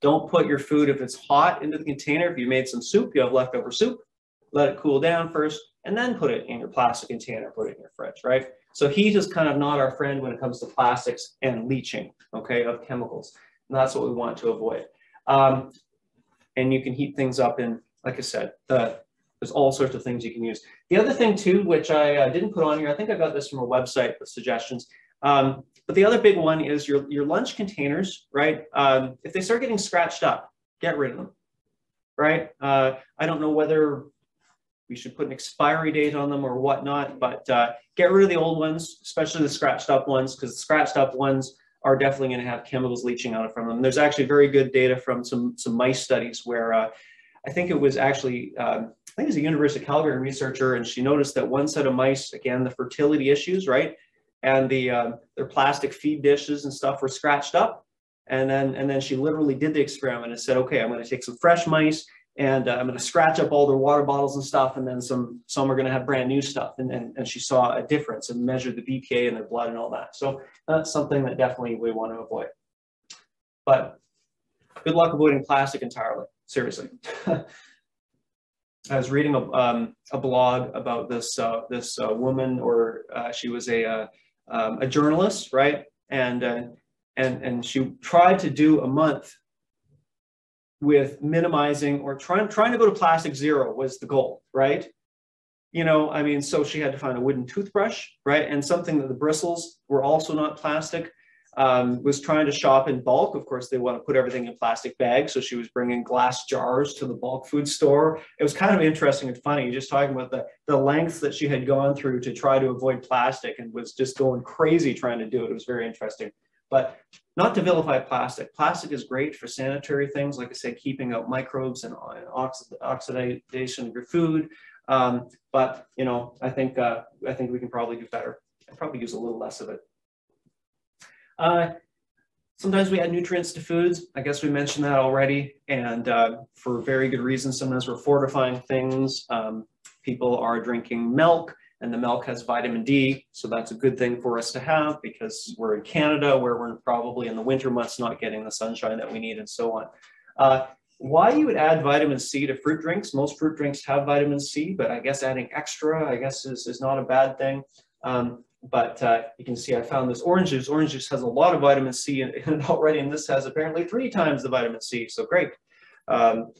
don't put your food if it's hot into the container. If you made some soup, you have leftover soup, let it cool down first, and then put it in your plastic container, put it in your fridge, right? So heat is kind of not our friend when it comes to plastics and leaching, okay, of chemicals. And that's what we want to avoid. Um, and you can heat things up in, like I said, the, there's all sorts of things you can use. The other thing too, which I uh, didn't put on here, I think I got this from a website with suggestions, um, but the other big one is your, your lunch containers, right? Um, if they start getting scratched up, get rid of them, right? Uh, I don't know whether we should put an expiry date on them or whatnot, but uh, get rid of the old ones, especially the scratched up ones, because the scratched up ones are definitely going to have chemicals leaching out from them. There's actually very good data from some, some mice studies where uh, I think it was actually, um, I think it was a University of Calgary researcher, and she noticed that one set of mice, again, the fertility issues, right? and the uh, their plastic feed dishes and stuff were scratched up. And then and then she literally did the experiment and said, okay, I'm going to take some fresh mice and uh, I'm going to scratch up all their water bottles and stuff, and then some some are going to have brand new stuff. And, and and she saw a difference and measured the BPA in their blood and all that. So that's something that definitely we want to avoid. But good luck avoiding plastic entirely. Seriously. I was reading a, um, a blog about this uh, this uh, woman, or uh, she was a uh, um, a journalist, right? And, uh, and, and she tried to do a month with minimizing or trying, trying to go to plastic zero was the goal, right? You know, I mean, so she had to find a wooden toothbrush, right? And something that the bristles were also not plastic um, was trying to shop in bulk. Of course, they want to put everything in plastic bags. So she was bringing glass jars to the bulk food store. It was kind of interesting and funny, just talking about the, the lengths that she had gone through to try to avoid plastic and was just going crazy trying to do it. It was very interesting. But not to vilify plastic. Plastic is great for sanitary things, like I said, keeping out microbes and oxidation of your food. Um, but you know, I think uh, I think we can probably do better. and probably use a little less of it. Uh, sometimes we add nutrients to foods. I guess we mentioned that already. And uh, for very good reasons, sometimes we're fortifying things. Um, people are drinking milk and the milk has vitamin D. So that's a good thing for us to have because we're in Canada where we're probably in the winter months not getting the sunshine that we need and so on. Uh, why you would add vitamin C to fruit drinks. Most fruit drinks have vitamin C, but I guess adding extra, I guess, is, is not a bad thing. Um, but uh, you can see I found this orange juice. Orange juice has a lot of vitamin C in, it already, and this has apparently three times the vitamin C, so great. Um,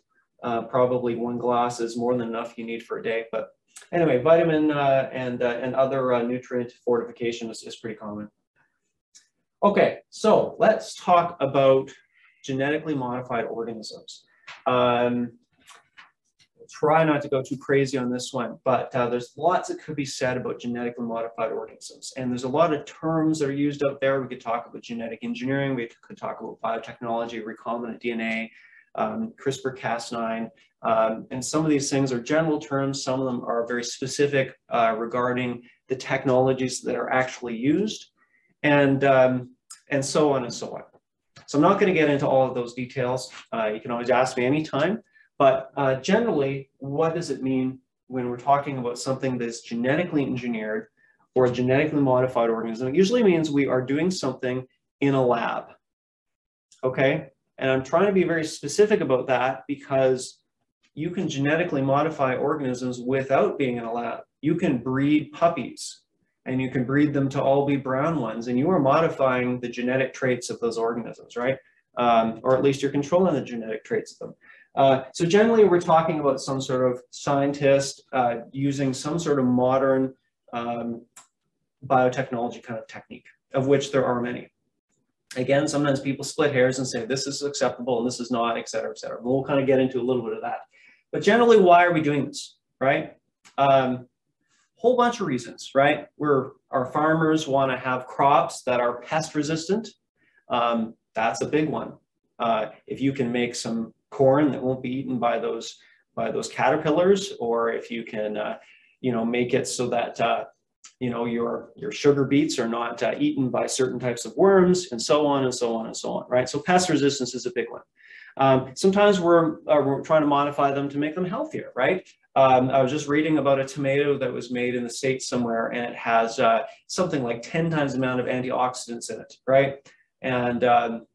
uh, probably one glass is more than enough you need for a day, but anyway, vitamin uh, and, uh, and other uh, nutrient fortification is, is pretty common. Okay, so let's talk about genetically modified organisms. Um, try not to go too crazy on this one, but uh, there's lots that could be said about genetically modified organisms. And there's a lot of terms that are used out there. We could talk about genetic engineering. We could talk about biotechnology, recombinant DNA, um, CRISPR-Cas9. Um, and some of these things are general terms. Some of them are very specific uh, regarding the technologies that are actually used and, um, and so on and so on. so I'm not going to get into all of those details. Uh, you can always ask me anytime. But uh, generally, what does it mean when we're talking about something that's genetically engineered or a genetically modified organism? It usually means we are doing something in a lab. Okay? And I'm trying to be very specific about that because you can genetically modify organisms without being in a lab. You can breed puppies and you can breed them to all be brown ones and you are modifying the genetic traits of those organisms, right? Um, or at least you're controlling the genetic traits of them. Uh, so generally we're talking about some sort of scientist uh, using some sort of modern um, biotechnology kind of technique, of which there are many. Again, sometimes people split hairs and say this is acceptable and this is not, et cetera, et cetera. But We'll kind of get into a little bit of that. But generally, why are we doing this, right? Um, whole bunch of reasons, right? We're, our farmers want to have crops that are pest resistant. Um, that's a big one. Uh, if you can make some corn that won't be eaten by those by those caterpillars, or if you can, uh, you know, make it so that uh, you know your your sugar beets are not uh, eaten by certain types of worms, and so on and so on and so on, right? So pest resistance is a big one. Um, sometimes we're, uh, we're trying to modify them to make them healthier, right? Um, I was just reading about a tomato that was made in the States somewhere and it has uh, something like 10 times the amount of antioxidants in it, right? And, um,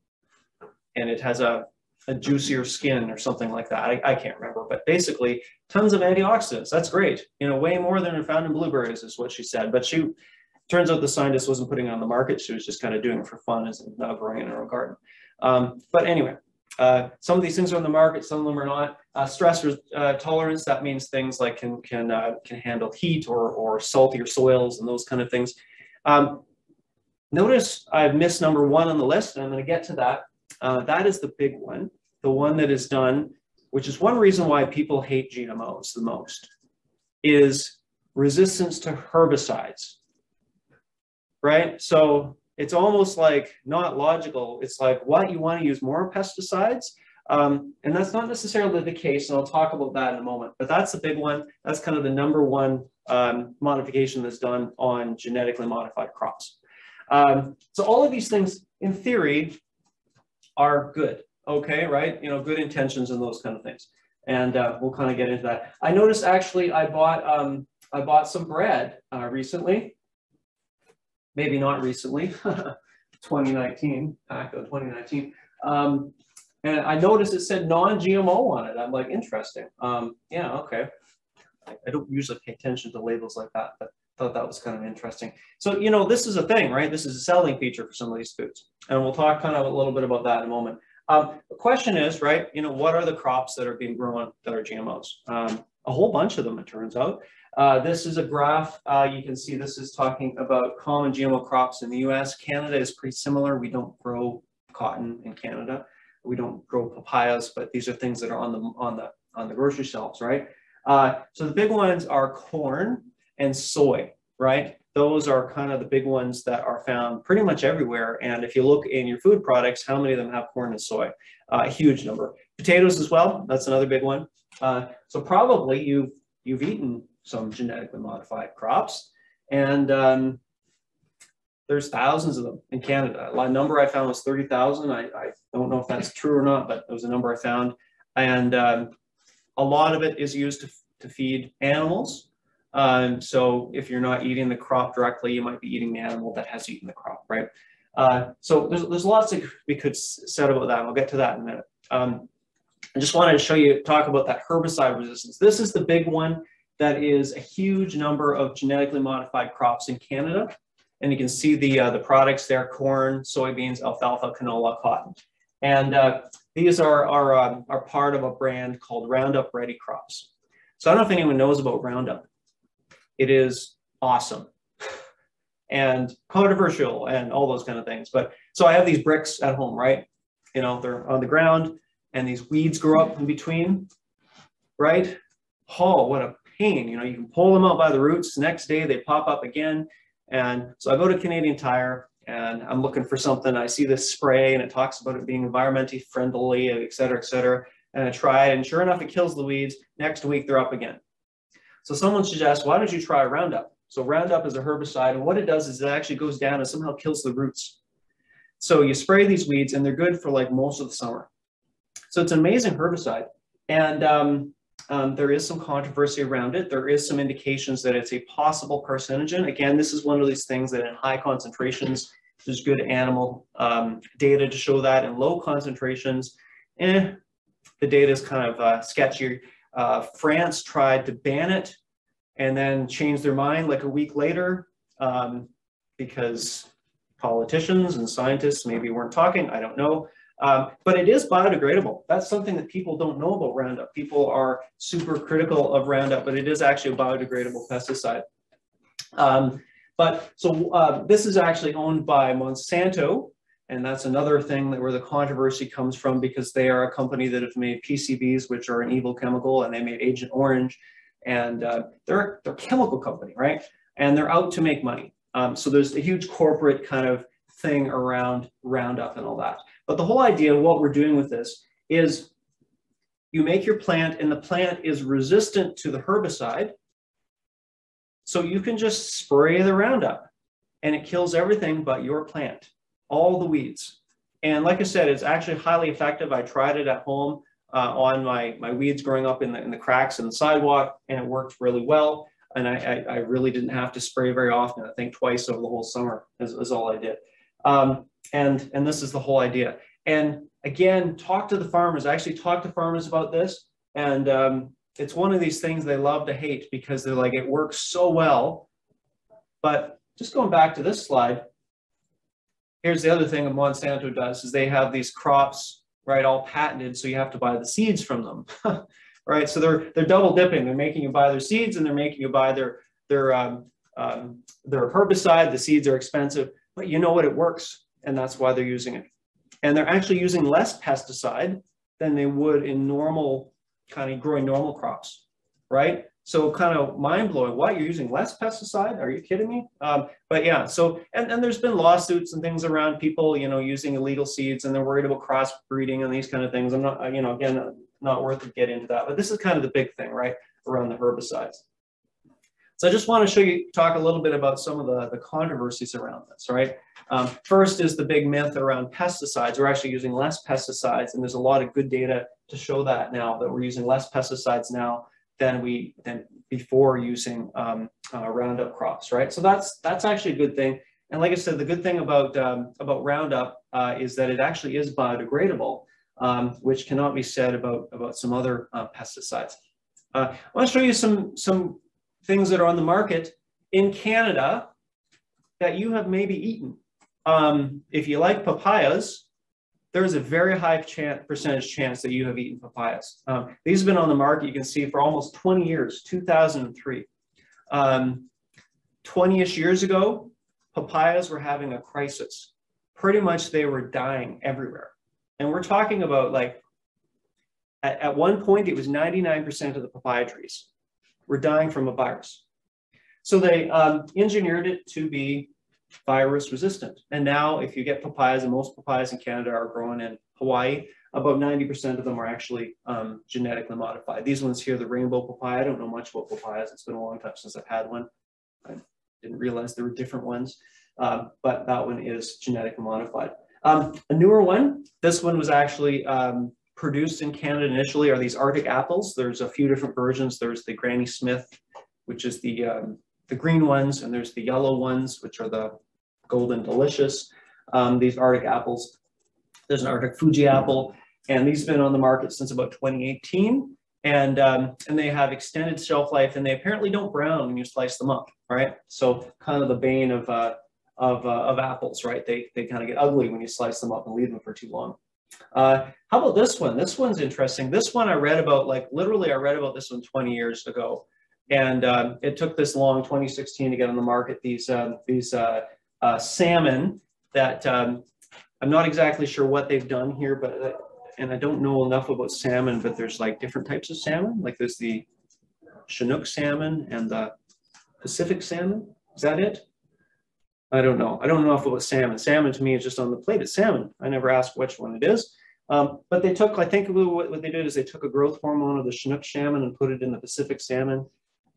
and it has a, a juicier skin or something like that. I, I can't remember, but basically tons of antioxidants. That's great. You know, way more than are found in blueberries is what she said. But she, turns out the scientist wasn't putting it on the market. She was just kind of doing it for fun as not growing in her own garden. Um, but anyway, uh, some of these things are on the market, some of them are not. Uh, stress uh, tolerance, that means things like can, can, uh, can handle heat or, or saltier soils and those kind of things. Um, notice I've missed number one on the list, and I'm going to get to that. Uh, that is the big one, the one that is done, which is one reason why people hate GMOs the most, is resistance to herbicides, right? So it's almost like not logical. It's like, what, you want to use more pesticides? Um, and that's not necessarily the case, and I'll talk about that in a moment. But that's the big one. That's kind of the number one um, modification that's done on genetically modified crops. Um, so all of these things, in theory, are good, okay, right? You know, good intentions and those kind of things. And uh, we'll kind of get into that. I noticed actually I bought um, I bought some bread uh, recently maybe not recently, 2019, back of 2019. Um, and I noticed it said non-GMO on it. I'm like, interesting. Um, yeah, okay. I, I don't usually pay attention to labels like that, but thought that was kind of interesting. So, you know, this is a thing, right? This is a selling feature for some of these foods. And we'll talk kind of a little bit about that in a moment. Um, the question is, right, you know, what are the crops that are being grown that are GMOs? Um, a whole bunch of them, it turns out. Uh, this is a graph. Uh, you can see this is talking about common GMO crops in the US. Canada is pretty similar. We don't grow cotton in Canada. We don't grow papayas, but these are things that are on the on the on the grocery shelves, right? Uh, so the big ones are corn and soy, right? Those are kind of the big ones that are found pretty much everywhere. And if you look in your food products, how many of them have corn and soy? Uh, a huge number. Potatoes as well. That's another big one. Uh, so probably you've you've eaten some genetically modified crops. And um, there's thousands of them in Canada. A number I found was 30,000. I, I, don't know if that's true or not, but it was a number I found. And um, a lot of it is used to, to feed animals. Um, so if you're not eating the crop directly, you might be eating the animal that has eaten the crop, right? Uh, so there's, there's lots that we could say about that. We'll get to that in a minute. Um, I just wanted to show you, talk about that herbicide resistance. This is the big one that is a huge number of genetically modified crops in Canada. And you can see the, uh, the products there, corn, soybeans, alfalfa, canola, cotton. And uh, these are, are, um, are part of a brand called Roundup Ready Crops. So I don't know if anyone knows about Roundup. It is awesome and controversial and all those kind of things. But so I have these bricks at home, right? You know, they're on the ground and these weeds grow up in between, right? Oh, what a pain. You know, you can pull them out by the roots. Next day they pop up again. And so I go to Canadian Tire and I'm looking for something. I see this spray and it talks about it being environmentally friendly, et cetera, et cetera. And I try it and sure enough, it kills the weeds. Next week they're up again. So someone suggests, why don't you try Roundup? So Roundup is a herbicide and what it does is it actually goes down and somehow kills the roots. So you spray these weeds and they're good for like most of the summer. So it's an amazing herbicide. And um, um, there is some controversy around it. There is some indications that it's a possible carcinogen. Again, this is one of these things that in high concentrations, there's good animal um, data to show that. In low concentrations, eh, the data is kind of uh, sketchy. Uh, France tried to ban it and then changed their mind like a week later um, because politicians and scientists maybe weren't talking, I don't know. Um, but it is biodegradable. That's something that people don't know about Roundup. People are super critical of Roundup, but it is actually a biodegradable pesticide. Um, but so uh, this is actually owned by Monsanto, and that's another thing that where the controversy comes from because they are a company that have made PCBs, which are an evil chemical, and they made Agent Orange, and uh, they're they're a chemical company, right? And they're out to make money. Um, so there's a huge corporate kind of thing around Roundup and all that. But the whole idea of what we're doing with this is you make your plant and the plant is resistant to the herbicide. So you can just spray the Roundup and it kills everything but your plant, all the weeds. And like I said, it's actually highly effective. I tried it at home uh, on my, my weeds growing up in the, in the cracks in the sidewalk and it worked really well. And I, I, I really didn't have to spray very often. I think twice over the whole summer is, is all I did. Um, and, and this is the whole idea. And again, talk to the farmers. I actually talked to farmers about this. And um, it's one of these things they love to hate because they're like, it works so well. But just going back to this slide, here's the other thing that Monsanto does is they have these crops, right, all patented. So you have to buy the seeds from them. right? So they're they're double dipping. They're making you buy their seeds and they're making you buy their their um, um, their herbicide. The seeds are expensive, but you know what? It works, and that's why they're using it. And they're actually using less pesticide than they would in normal kind of growing normal crops, right? So kind of mind blowing. What you're using less pesticide? Are you kidding me? Um, but yeah. So and, and there's been lawsuits and things around people, you know, using illegal seeds, and they're worried about crossbreeding and these kind of things. I'm not, you know, again, not worth to get into that. But this is kind of the big thing, right, around the herbicides. So I just want to show you, talk a little bit about some of the, the controversies around this, right? Um, first is the big myth around pesticides. We're actually using less pesticides, and there's a lot of good data to show that now, that we're using less pesticides now than we than before using um, uh, Roundup crops, right? So that's that's actually a good thing. And like I said, the good thing about um, about Roundup uh, is that it actually is biodegradable, um, which cannot be said about about some other uh, pesticides. Uh, I want to show you some some things that are on the market in Canada that you have maybe eaten. Um, if you like papayas, there's a very high chance, percentage chance that you have eaten papayas. Um, these have been on the market, you can see, for almost 20 years, 2003. 20-ish um, years ago, papayas were having a crisis. Pretty much they were dying everywhere. And we're talking about like, at, at one point, it was 99% of the papaya trees were dying from a virus. So they um, engineered it to be virus resistant. And now if you get papayas, and most papayas in Canada are grown in Hawaii, about 90% of them are actually um, genetically modified. These ones here, the rainbow papaya, I don't know much about papayas. It's been a long time since I've had one. I didn't realize there were different ones, um, but that one is genetically modified. Um, a newer one, this one was actually um, produced in Canada initially are these Arctic apples. There's a few different versions. There's the Granny Smith, which is the, um, the green ones, and there's the yellow ones, which are the golden delicious. Um, these Arctic apples. There's an Arctic Fuji apple, and these have been on the market since about 2018. And, um, and they have extended shelf life, and they apparently don't brown when you slice them up, right? So kind of the bane of, uh, of, uh, of apples, right? They, they kind of get ugly when you slice them up and leave them for too long. Uh, how about this one? This one's interesting. This one I read about, like literally I read about this one 20 years ago. And um, it took this long, 2016, to get on the market, these, uh, these uh, uh, salmon that um, I'm not exactly sure what they've done here, but, uh, and I don't know enough about salmon, but there's like different types of salmon. Like there's the Chinook salmon and the Pacific salmon. Is that it? I don't know. I don't know if it was salmon. Salmon to me is just on the plate. It's salmon. I never asked which one it is. Um, but they took, I think what, they did is they took a growth hormone of the Chinook salmon and put it in the Pacific salmon.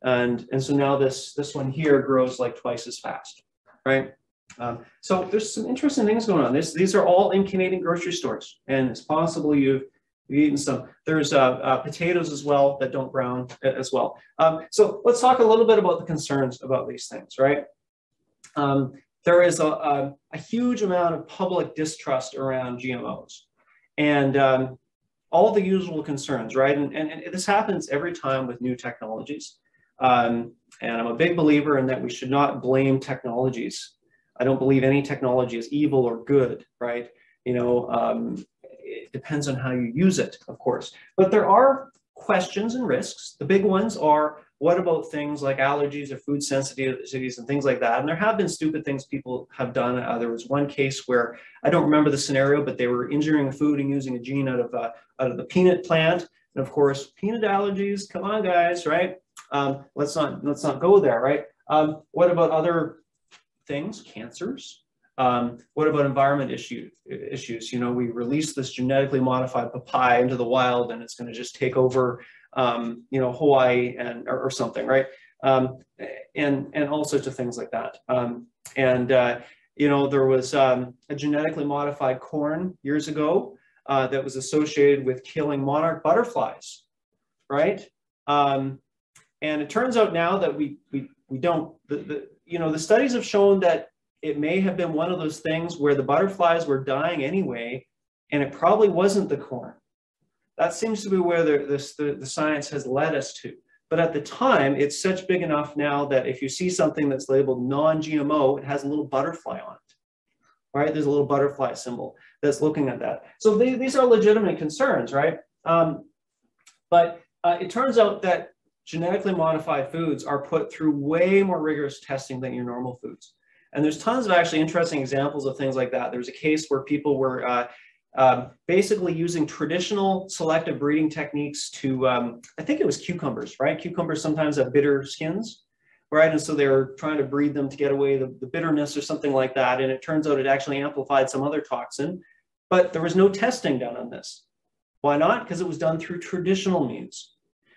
And, and so now this, this one here grows like twice as fast, right? Um, so there's some interesting things going on. This, these are all in Canadian grocery stores, and it's possible you've, you've eaten some. There's uh, uh, potatoes as well that don't brown as well. Um, so let's talk a little bit about the concerns about these things, right? Um, there is a, a, a, huge amount of public distrust around GMOs, and um, all the usual concerns, right? And, and, and, this happens every time with new technologies. Um, and I'm a big believer in that we should not blame technologies I don't believe any technology is evil or good, right? You know, um, it depends on how you use it, of course. But there are questions and risks. The big ones are what about things like allergies or food sensitivities and things like that? And there have been stupid things people have done. Uh, there was one case where I don't remember the scenario, but they were injuring a food and using a gene out of uh, out of the peanut plant. And of course, peanut allergies. Come on, guys, right? Um, let's not let's not go there, right? Um, what about other things, cancers. Um, what about environment issue, issues? You know, we release this genetically modified papaya into the wild and it's going to just take over, um, you know, Hawaii and or, or something, right? Um, and and all sorts of things like that. Um, and uh, you know, there was um, a genetically modified corn years ago uh, that was associated with killing monarch butterflies, right? Um, and it turns out now that we we we don't the, the you know, the studies have shown that it may have been one of those things where the butterflies were dying anyway, and it probably wasn't the corn. That seems to be where the, the, the science has led us to. But at the time, it's such big enough now that if you see something that's labeled non-GMO, it has a little butterfly on it, right? There's a little butterfly symbol that's looking at that. So they, these are legitimate concerns, right? Um, but uh, it turns out that genetically modified foods are put through way more rigorous testing than your normal foods. And there's tons of actually interesting examples of things like that. There's a case where people were uh, uh, basically using traditional selective breeding techniques to, um, I think it was cucumbers, right? Cucumbers sometimes have bitter skins, right? And so they were trying to breed them to get away the, the bitterness or something like that. And it turns out it actually amplified some other toxin, but there was no testing done on this. Why not? Because it was done through traditional means.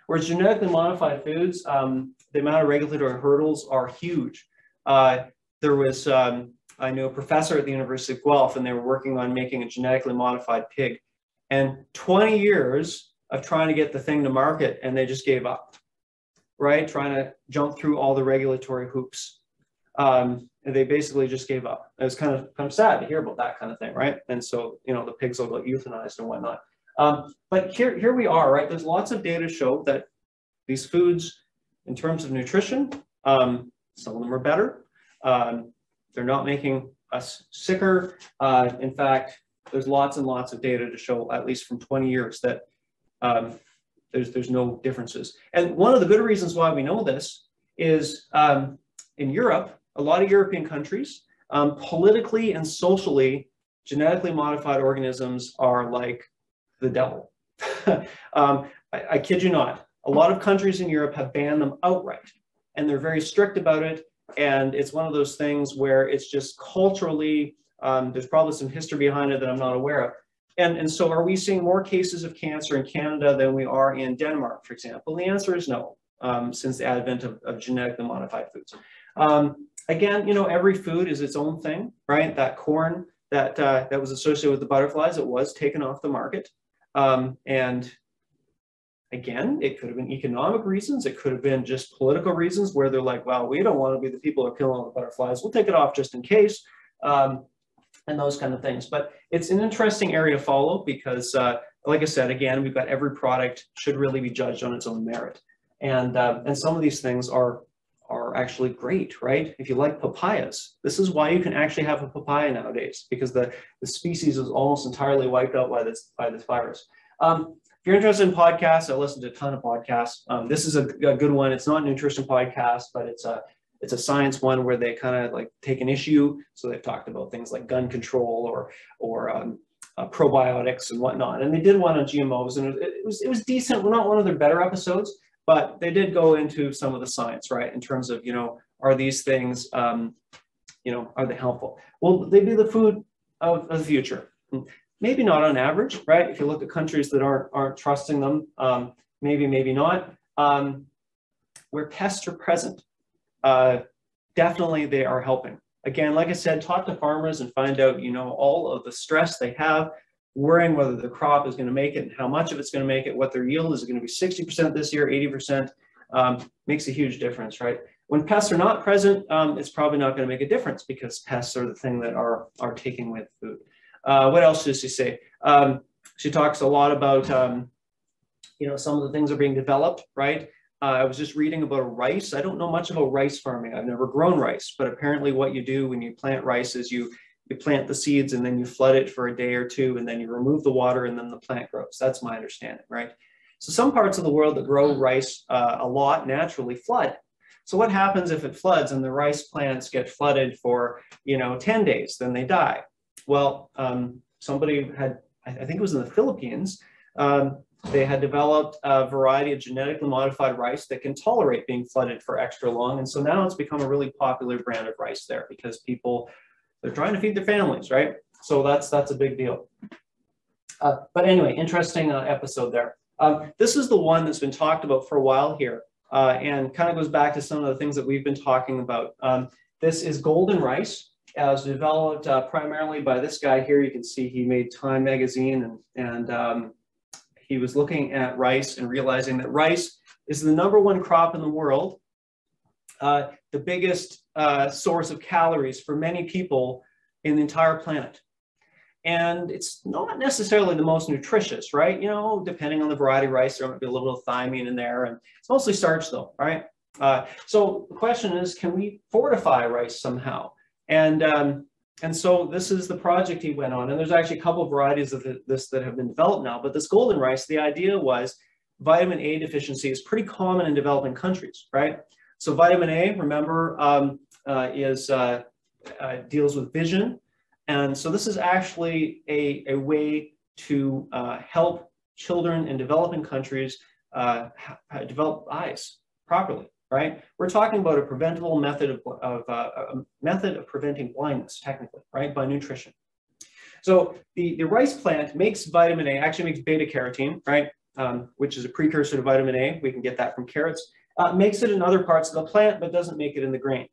Whereas genetically modified foods, um, the amount of regulatory hurdles are huge. Uh, there was, um, I knew a professor at the University of Guelph, and they were working on making a genetically modified pig. And 20 years of trying to get the thing to market, and they just gave up, right? Trying to jump through all the regulatory hoops. Um, and they basically just gave up. It was kind of kind of sad to hear about that kind of thing, right? And so, you know, the pigs will get euthanized and whatnot. Um, but here, here we are, right? There's lots of data to show that these foods, in terms of nutrition, um, some of them are better. Um, they're not making us sicker. Uh, in fact, there's lots and lots of data to show, at least from 20 years, that um, there's, there's no differences. And one of the good reasons why we know this is um, in Europe, a lot of European countries, um, politically and socially, genetically modified organisms are like the devil. um, I, I kid you not. A lot of countries in Europe have banned them outright, and they're very strict about it. And it's one of those things where it's just culturally, um, there's probably some history behind it that I'm not aware of. And, and so are we seeing more cases of cancer in Canada than we are in Denmark, for example? The answer is no, um, since the advent of, of genetically modified foods. Um, again, you know, every food is its own thing, right? That corn that, uh, that was associated with the butterflies, it was taken off the market. Um, and again, it could have been economic reasons. It could have been just political reasons where they're like, well, we don't want to be the people who are killing all the butterflies. We'll take it off just in case. Um, and those kind of things. But it's an interesting area to follow because, uh, like I said, again, we've got every product should really be judged on its own merit. And, uh, and some of these things are are actually great, right? If you like papayas, this is why you can actually have a papaya nowadays because the, the species is almost entirely wiped out by this, by this virus. Um, if you're interested in podcasts, I listen to a ton of podcasts. Um, this is a, a, good one. It's not a nutrition podcast, but it's a, it's a science one where they kind of like take an issue. So they've talked about things like gun control or, or um, uh, probiotics and whatnot. And they did one on GMOs and it, it was, it was decent. Not one of their better episodes, but they did go into some of the science, right? In terms of, you know, are these things, um, you know, are they helpful? Will they be the food of, of the future? Maybe not on average, right? If you look at countries that aren't, aren't trusting them, um, maybe, maybe not. Um, where pests are present, uh, definitely they are helping. again, like I said, talk to farmers and find out, you know, all of the stress they have, worrying whether the crop is going to make it and how much of it's going to make it, what their yield is going to be 60% this year, 80%, um, makes a huge difference, right? When pests are not present, um, it's probably not going to make a difference because pests are the thing that are, are taking with food. Uh, what else does she say? Um, she talks a lot about, um, you know, some of the things are being developed, right? Uh, I was just reading about rice. I don't know much about rice farming. I've never grown rice, but apparently what you do when you plant rice is you you plant the seeds and then you flood it for a day or two and then you remove the water and then the plant grows. That's my understanding, right? So some parts of the world that grow rice uh, a lot naturally flood. So what happens if it floods and the rice plants get flooded for, you know, 10 days, then they die. Well, um, somebody had, I think it was in the Philippines, um, they had developed a variety of genetically modified rice that can tolerate being flooded for extra long. And so now it's become a really popular brand of rice there because people, they're trying to feed their families, right? So that's, that's a big deal. Uh, but anyway, interesting uh, episode there. Um, this is the one that's been talked about for a while here uh, and kind of goes back to some of the things that we've been talking about. Um, this is golden rice as developed uh, primarily by this guy here. You can see he made Time magazine and, and um, he was looking at rice and realizing that rice is the number one crop in the world, uh, the biggest uh, source of calories for many people in the entire planet. And it's not necessarily the most nutritious, right? You know, depending on the variety of rice, there might be a little bit of thiamine in there, and it's mostly starch though, right? Uh, so the question is, can we fortify rice somehow? And um, and so this is the project he went on. And there's actually a couple of varieties of this that have been developed now. But this golden rice, the idea was vitamin A deficiency is pretty common in developing countries, right? So vitamin A, remember, um, uh, is uh, uh, deals with vision. And so this is actually a, a way to uh, help children in developing countries uh, develop eyes properly right? We're talking about a preventable method of, of uh, a method of preventing blindness, technically, right, by nutrition. So the, the rice plant makes vitamin A, actually makes beta carotene, right, um, which is a precursor to vitamin A. We can get that from carrots. Uh, makes it in other parts of the plant, but doesn't make it in the grain.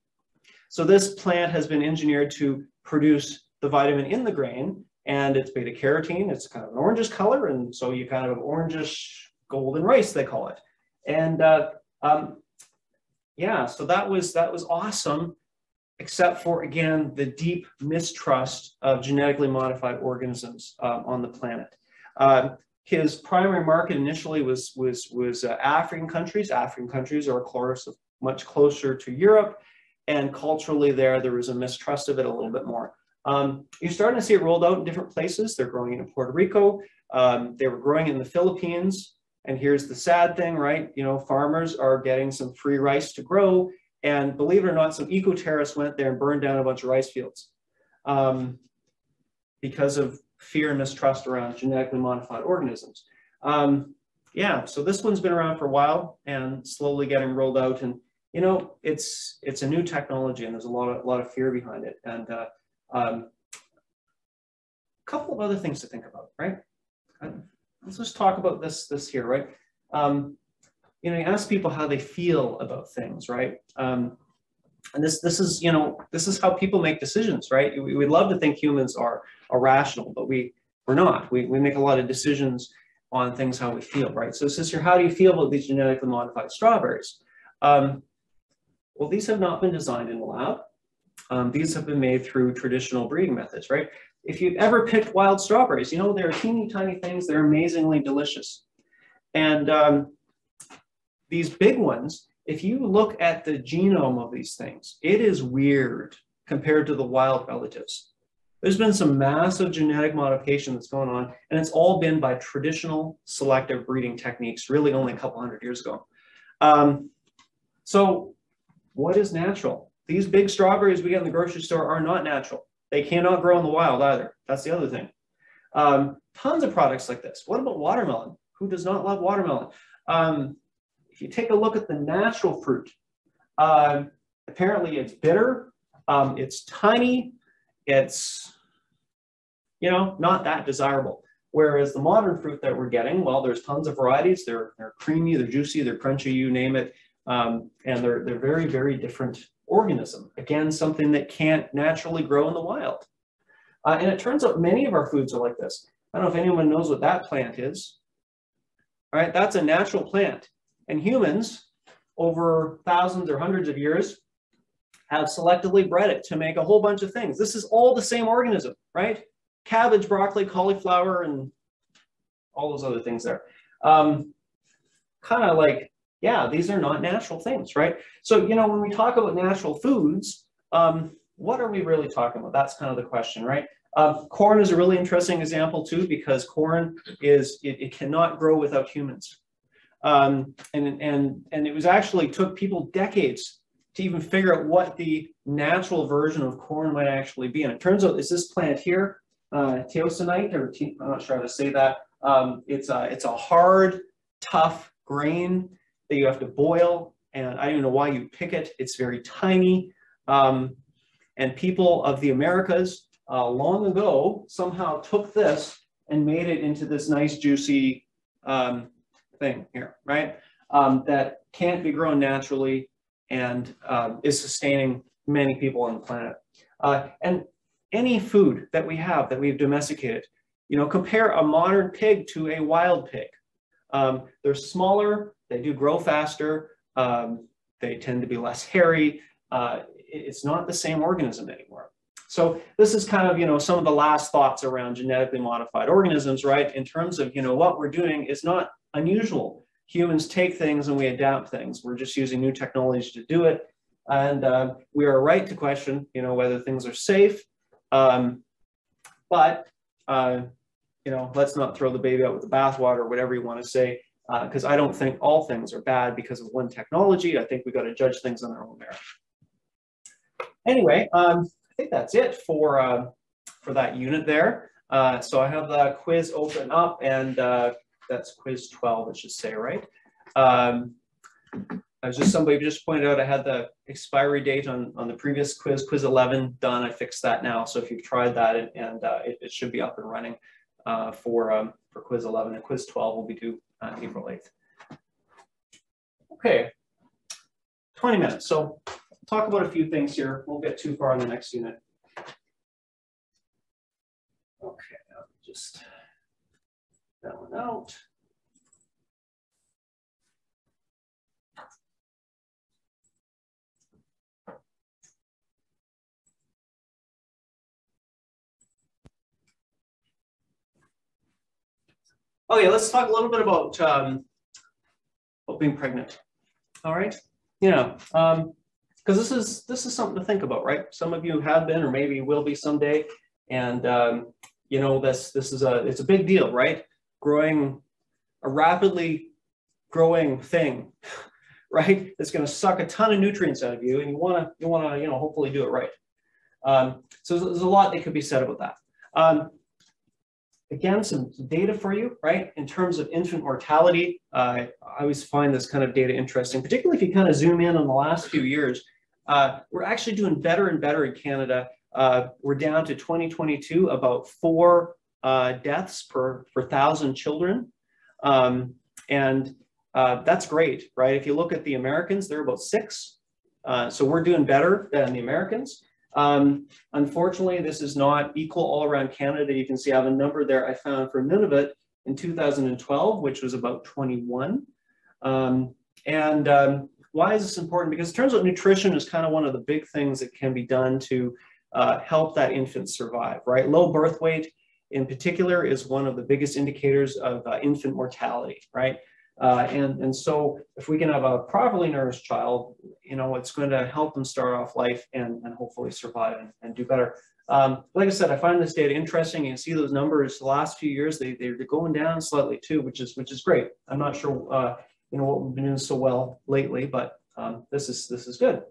So this plant has been engineered to produce the vitamin in the grain, and it's beta carotene. It's kind of an orangish color, and so you kind of orangish golden rice, they call it. And uh, um, yeah, so that was that was awesome, except for again the deep mistrust of genetically modified organisms um, on the planet. Uh, his primary market initially was was was uh, African countries. African countries are of course much closer to Europe, and culturally there there was a mistrust of it a little bit more. Um, you're starting to see it rolled out in different places. They're growing in Puerto Rico. Um, they were growing in the Philippines. And here's the sad thing, right? You know, farmers are getting some free rice to grow. And believe it or not, some eco-terrorists went there and burned down a bunch of rice fields um, because of fear and mistrust around genetically modified organisms. Um, yeah, so this one's been around for a while and slowly getting rolled out. And you know, it's it's a new technology and there's a lot of a lot of fear behind it. And uh, um, a couple of other things to think about, right? let's just talk about this, this here, right? Um, you know, you ask people how they feel about things, right? Um, and this, this is, you know, this is how people make decisions, right? We, would love to think humans are, irrational but we, we're not. We, we make a lot of decisions on things how we feel, right? So sister, how do you feel about these genetically modified strawberries? Um, well, these have not been designed in the lab. Um, these have been made through traditional breeding methods, right? if you've ever picked wild strawberries, you know, they're teeny tiny things, they're amazingly delicious. And um, these big ones, if you look at the genome of these things, it is weird compared to the wild relatives. There's been some massive genetic modification that's going on, and it's all been by traditional selective breeding techniques, really only a couple hundred years ago. Um, so what is natural? These big strawberries we get in the grocery store are not natural. They cannot grow in the wild either. That's the other thing. Um, tons of products like this. What about watermelon? Who does not love watermelon? Um, if you take a look at the natural fruit, uh, apparently it's bitter, um, it's tiny, it's, you know, not that desirable. Whereas the modern fruit that we're getting, well, there's tons of varieties. They're, they're creamy, they're juicy, they're crunchy, you name it. Um, and they're, they're very, very different organism. Again, something that can't naturally grow in the wild. Uh, and it turns out many of our foods are like this. I don't know if anyone knows what that plant is. All right, that's a natural plant. And humans, over thousands or hundreds of years, have selectively bred it to make a whole bunch of things. This is all the same organism, right? Cabbage, broccoli, cauliflower, and all those other things there. Um, kind of like, yeah, these are not natural things, right? So, you know, when we talk about natural foods, um, what are we really talking about? That's kind of the question, right? Uh, corn is a really interesting example too, because corn is, it, it cannot grow without humans. Um, and, and, and it was actually took people decades to even figure out what the natural version of corn might actually be. And it turns out it's this plant here, uh, teosinte, or te I'm not sure how to say that. Um, it's, a, it's a hard, tough grain that you have to boil. And I don't even know why you pick it. It's very tiny. Um, and people of the Americas uh, long ago somehow took this and made it into this nice juicy um, thing here, right? Um, that can't be grown naturally and um, is sustaining many people on the planet. Uh, and any food that we have that we've domesticated, you know, compare a modern pig to a wild pig. Um, they're smaller, they do grow faster, um, they tend to be less hairy. Uh, it's not the same organism anymore. So this is kind of, you know, some of the last thoughts around genetically modified organisms, right? In terms of, you know, what we're doing is not unusual. Humans take things and we adapt things. We're just using new technology to do it. And uh, we are right to question, you know, whether things are safe. Um, but, uh, you know, let's not throw the baby out with the bathwater or whatever you want to say, because uh, I don't think all things are bad because of one technology. I think we got to judge things on their own merit. Anyway, um, I think that's it for, uh, for that unit there. Uh, so I have the quiz open up and uh, that's quiz 12, it should say, right? Um, I was just somebody just pointed out I had the expiry date on, on the previous quiz, quiz 11 done. I fixed that now. So if you've tried that and, and uh, it, it, should be up and running uh, for, um, for quiz 11 and quiz 12 will be due uh, April 8th. Okay, 20 minutes. So talk about a few things here. We'll get too far in the next unit. Okay, just that one out. Okay, let's talk a little bit about, um, about being pregnant. All right. Yeah. Um, because this is this is something to think about, right? Some of you have been, or maybe will be someday, and um, you know this this is a it's a big deal, right? Growing a rapidly growing thing, right? That's going to suck a ton of nutrients out of you, and you want to you want to you know hopefully do it right. Um, so there's a lot that could be said about that. Um, again, some data for you, right? In terms of infant mortality, uh, I always find this kind of data interesting, particularly if you kind of zoom in on the last few years. Uh, we're actually doing better and better in Canada. Uh, we're down to 2022, about four uh, deaths per, per thousand children. Um, and uh, that's great, right? If you look at the Americans, they're about six. Uh, so we're doing better than the Americans. Um, unfortunately, this is not equal all around Canada. You can see I have a number there I found for Nunavut in 2012, which was about 21. Um, and um, why is this important? Because it turns out nutrition is kind of one of the big things that can be done to uh, help that infant survive, right? Low birth weight in particular is one of the biggest indicators of uh, infant mortality, right? Uh, and, and so if we can have a properly nourished child, you know, it's going to help them start off life and, and hopefully survive and, and do better. Um, like I said, I find this data interesting. You can see those numbers the last few years, they, they're going down slightly too, which is, which is great. I'm not sure, uh, you know, what we've been doing so well lately, but um, this is this is good.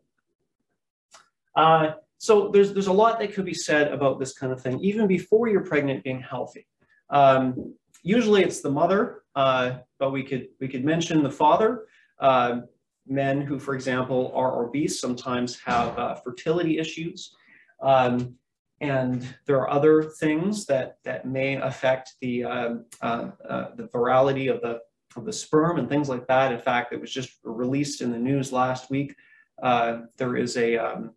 Uh, so there's there's a lot that could be said about this kind of thing, even before you're pregnant, being healthy. Um, usually it's the mother, uh, but we could we could mention the father. Uh, men who, for example, are obese sometimes have uh, fertility issues. Um, and there are other things that, that may affect the, um, uh, uh, the virality of the of the sperm and things like that. In fact, it was just released in the news last week uh, there is a, um,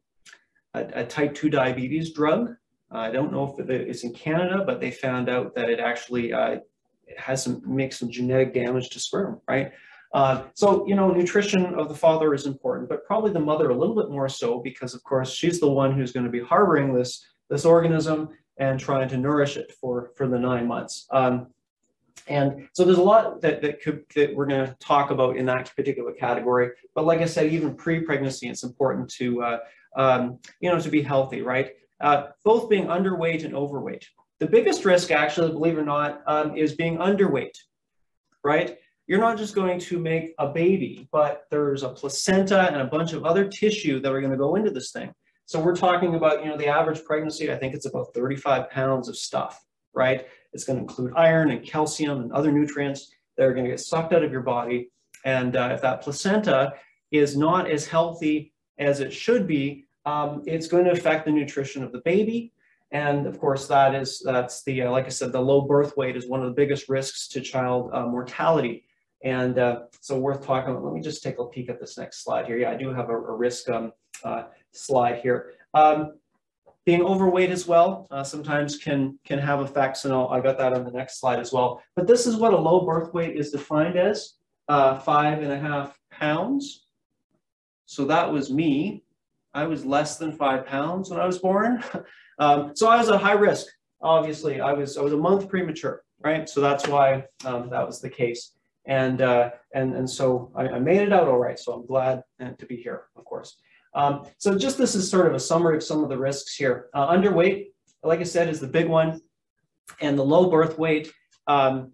a, a, type 2 diabetes drug. I don't know if it's in Canada, but they found out that it actually uh, has some makes some genetic damage to sperm, right? Uh, so, you know, nutrition of the father is important, but probably the mother a little bit more so because, of course, she's the one who's going to be harboring this, this organism and trying to nourish it for, for the nine months. Um, and so there's a lot that, that, could, that we're going to talk about in that particular category. But like I said, even pre-pregnancy, it's important to, uh, um, you know, to be healthy, right? Uh, both being underweight and overweight. The biggest risk, actually, believe it or not, um, is being underweight, right? You're not just going to make a baby, but there's a placenta and a bunch of other tissue that are going to go into this thing. So we're talking about, you know, the average pregnancy, I think it's about 35 pounds of stuff, right? It's going to include iron and calcium and other nutrients that are going to get sucked out of your body. And uh, if that placenta is not as healthy as it should be, um, it's going to affect the nutrition of the baby. And of course, that is that's the uh, like I said, the low birth weight is one of the biggest risks to child uh, mortality. And uh, so worth talking about. Let me just take a peek at this next slide here. Yeah, I do have a, a risk um, uh, slide here. Um, being overweight as well uh, sometimes can can have effects, and I'll, I got that on the next slide as well. But this is what a low birth weight is defined as, uh, five and a half pounds. So that was me. I was less than five pounds when I was born. um, so I was at high risk, obviously. I was, I was a month premature, right? So that's why um, that was the case. And, uh, and, and so I, I, made it out all right. So I'm glad uh, to be here, of course. Um, so just this is sort of a summary of some of the risks here. Uh, underweight, like I said, is the big one. And the low birth weight um,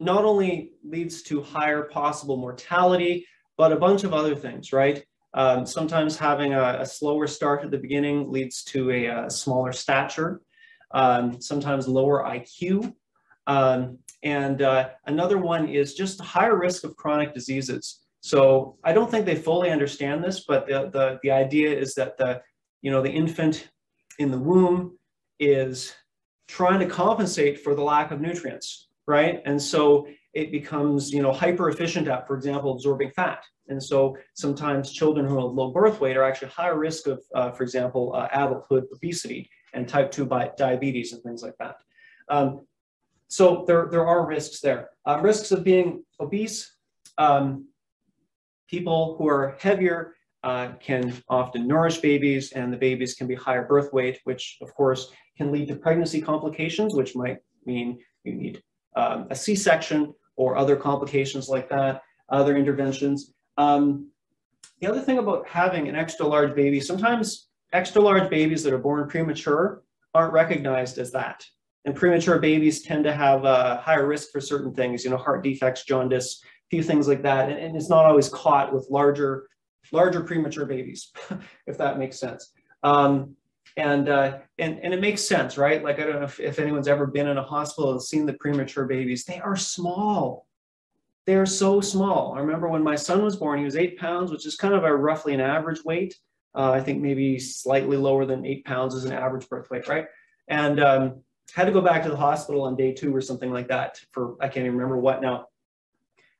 not only leads to higher possible mortality, but a bunch of other things, right? Um, sometimes having a, a, slower start at the beginning leads to a, a smaller stature, um, sometimes lower IQ. Um, and uh, another one is just higher risk of chronic diseases. So I don't think they fully understand this, but the, the, the idea is that the, you know, the infant in the womb is trying to compensate for the lack of nutrients, right? And so it becomes, you know, hyper efficient at, for example, absorbing fat. And so sometimes children who have low birth weight are actually higher risk of, uh, for example, uh, adulthood obesity and type 2 diabetes and things like that. Um, so there, there are risks there. Uh, risks of being obese, um, People who are heavier uh, can often nourish babies and the babies can be higher birth weight, which of course can lead to pregnancy complications, which might mean you need um, a C-section or other complications like that, other interventions. Um, the other thing about having an extra large baby, sometimes extra large babies that are born premature aren't recognized as that. And premature babies tend to have a higher risk for certain things, you know, heart defects, jaundice, a few things like that. And, and, it's not always caught with larger, larger premature babies, if that makes sense. Um, and, uh, and, and it makes sense, right? Like, I don't know if, if anyone's ever been in a hospital and seen the premature babies, they are small. They are so small. I remember when my son was born, he was eight pounds, which is kind of a roughly an average weight. Uh, I think maybe slightly lower than eight pounds is an average birth weight, right? And um, had to go back to the hospital on day two or something like that for, I can't even remember what now.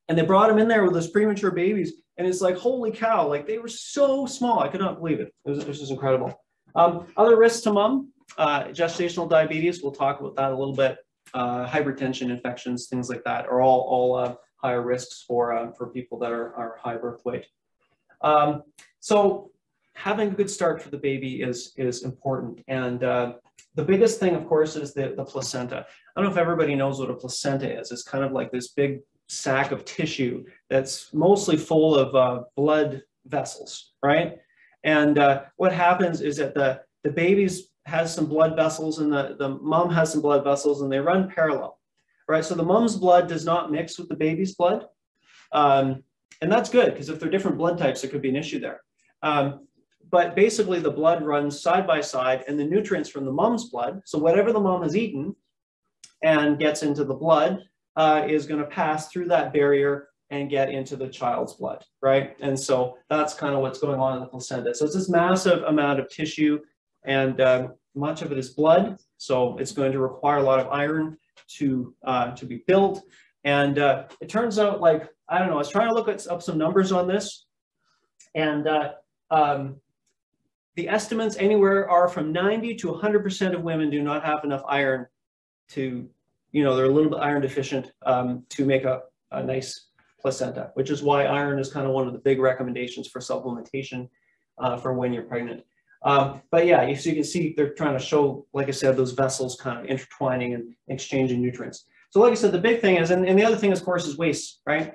And they brought him in there with those premature babies. And it's like, holy cow, like they were so small. I could not believe it. It was, it was just incredible. Um, other risks to mom, uh, gestational diabetes, we'll talk about that a little bit. Uh, hypertension, infections, things like that are all, all uh, higher risks for, uh, for people that are, are high birth weight. Um, so having a good start for the baby is, is important. And uh, the biggest thing, of course, is the, the placenta. I don't know if everybody knows what a placenta is. It's kind of like this big sack of tissue that's mostly full of uh, blood vessels, right? And uh, what happens is that the, the baby's has some blood vessels and the, the mom has some blood vessels and they run parallel, right? So the mom's blood does not mix with the baby's blood. Um, and that's good because if they're different blood types, there could be an issue there. Um, but basically the blood runs side by side and the nutrients from the mom's blood, so whatever the mom has eaten and gets into the blood, uh, is going to pass through that barrier and get into the child's blood, right? And so that's kind of what's going on in the placenta. So it's this massive amount of tissue and um, much of it is blood. So it's going to require a lot of iron to, uh, to be built. And uh, it turns out like, I don't know, I was trying to look at, up some numbers on this and uh, um, the estimates anywhere are from 90 to 100% of women do not have enough iron to, you know, they're a little bit iron deficient um, to make a, a nice placenta, which is why iron is kind of one of the big recommendations for supplementation uh, for when you're pregnant. Um, but yeah, you, so you can see they're trying to show, like I said, those vessels kind of intertwining and exchanging nutrients. So like I said, the big thing is, and, and the other thing, of course, is waste, right?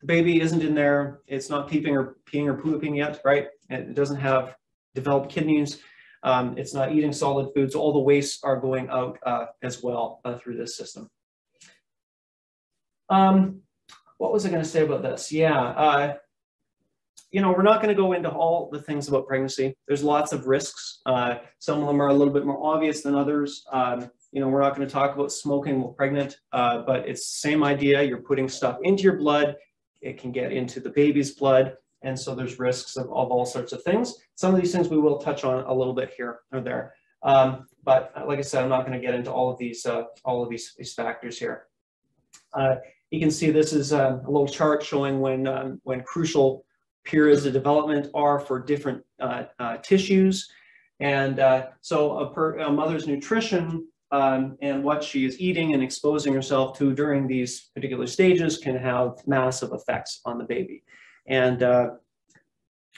The baby isn't in there. It's not peeping or peeing or pooping yet, right? It doesn't have developed kidneys. Um, it's not eating solid foods. All the wastes are going out uh, as well uh, through this system. Um, what was I going to say about this? Yeah, uh, you know, we're not going to go into all the things about pregnancy. There's lots of risks. Uh, some of them are a little bit more obvious than others. Um, you know, we're not going to talk about smoking while pregnant, uh, but it's the same idea. You're putting stuff into your blood. It can get into the baby's blood. And so there's risks of, of all sorts of things. Some of these things we will touch on a little bit here or there. Um, but uh, like I said, I'm not going to get into all of these, uh, all of these, these factors here. Uh, you can see this is a, a little chart showing when, um, when crucial periods of development are for different uh, uh, tissues. And uh, so a, per, a, mother's nutrition um, and what she is eating and exposing herself to during these particular stages can have massive effects on the baby. And uh,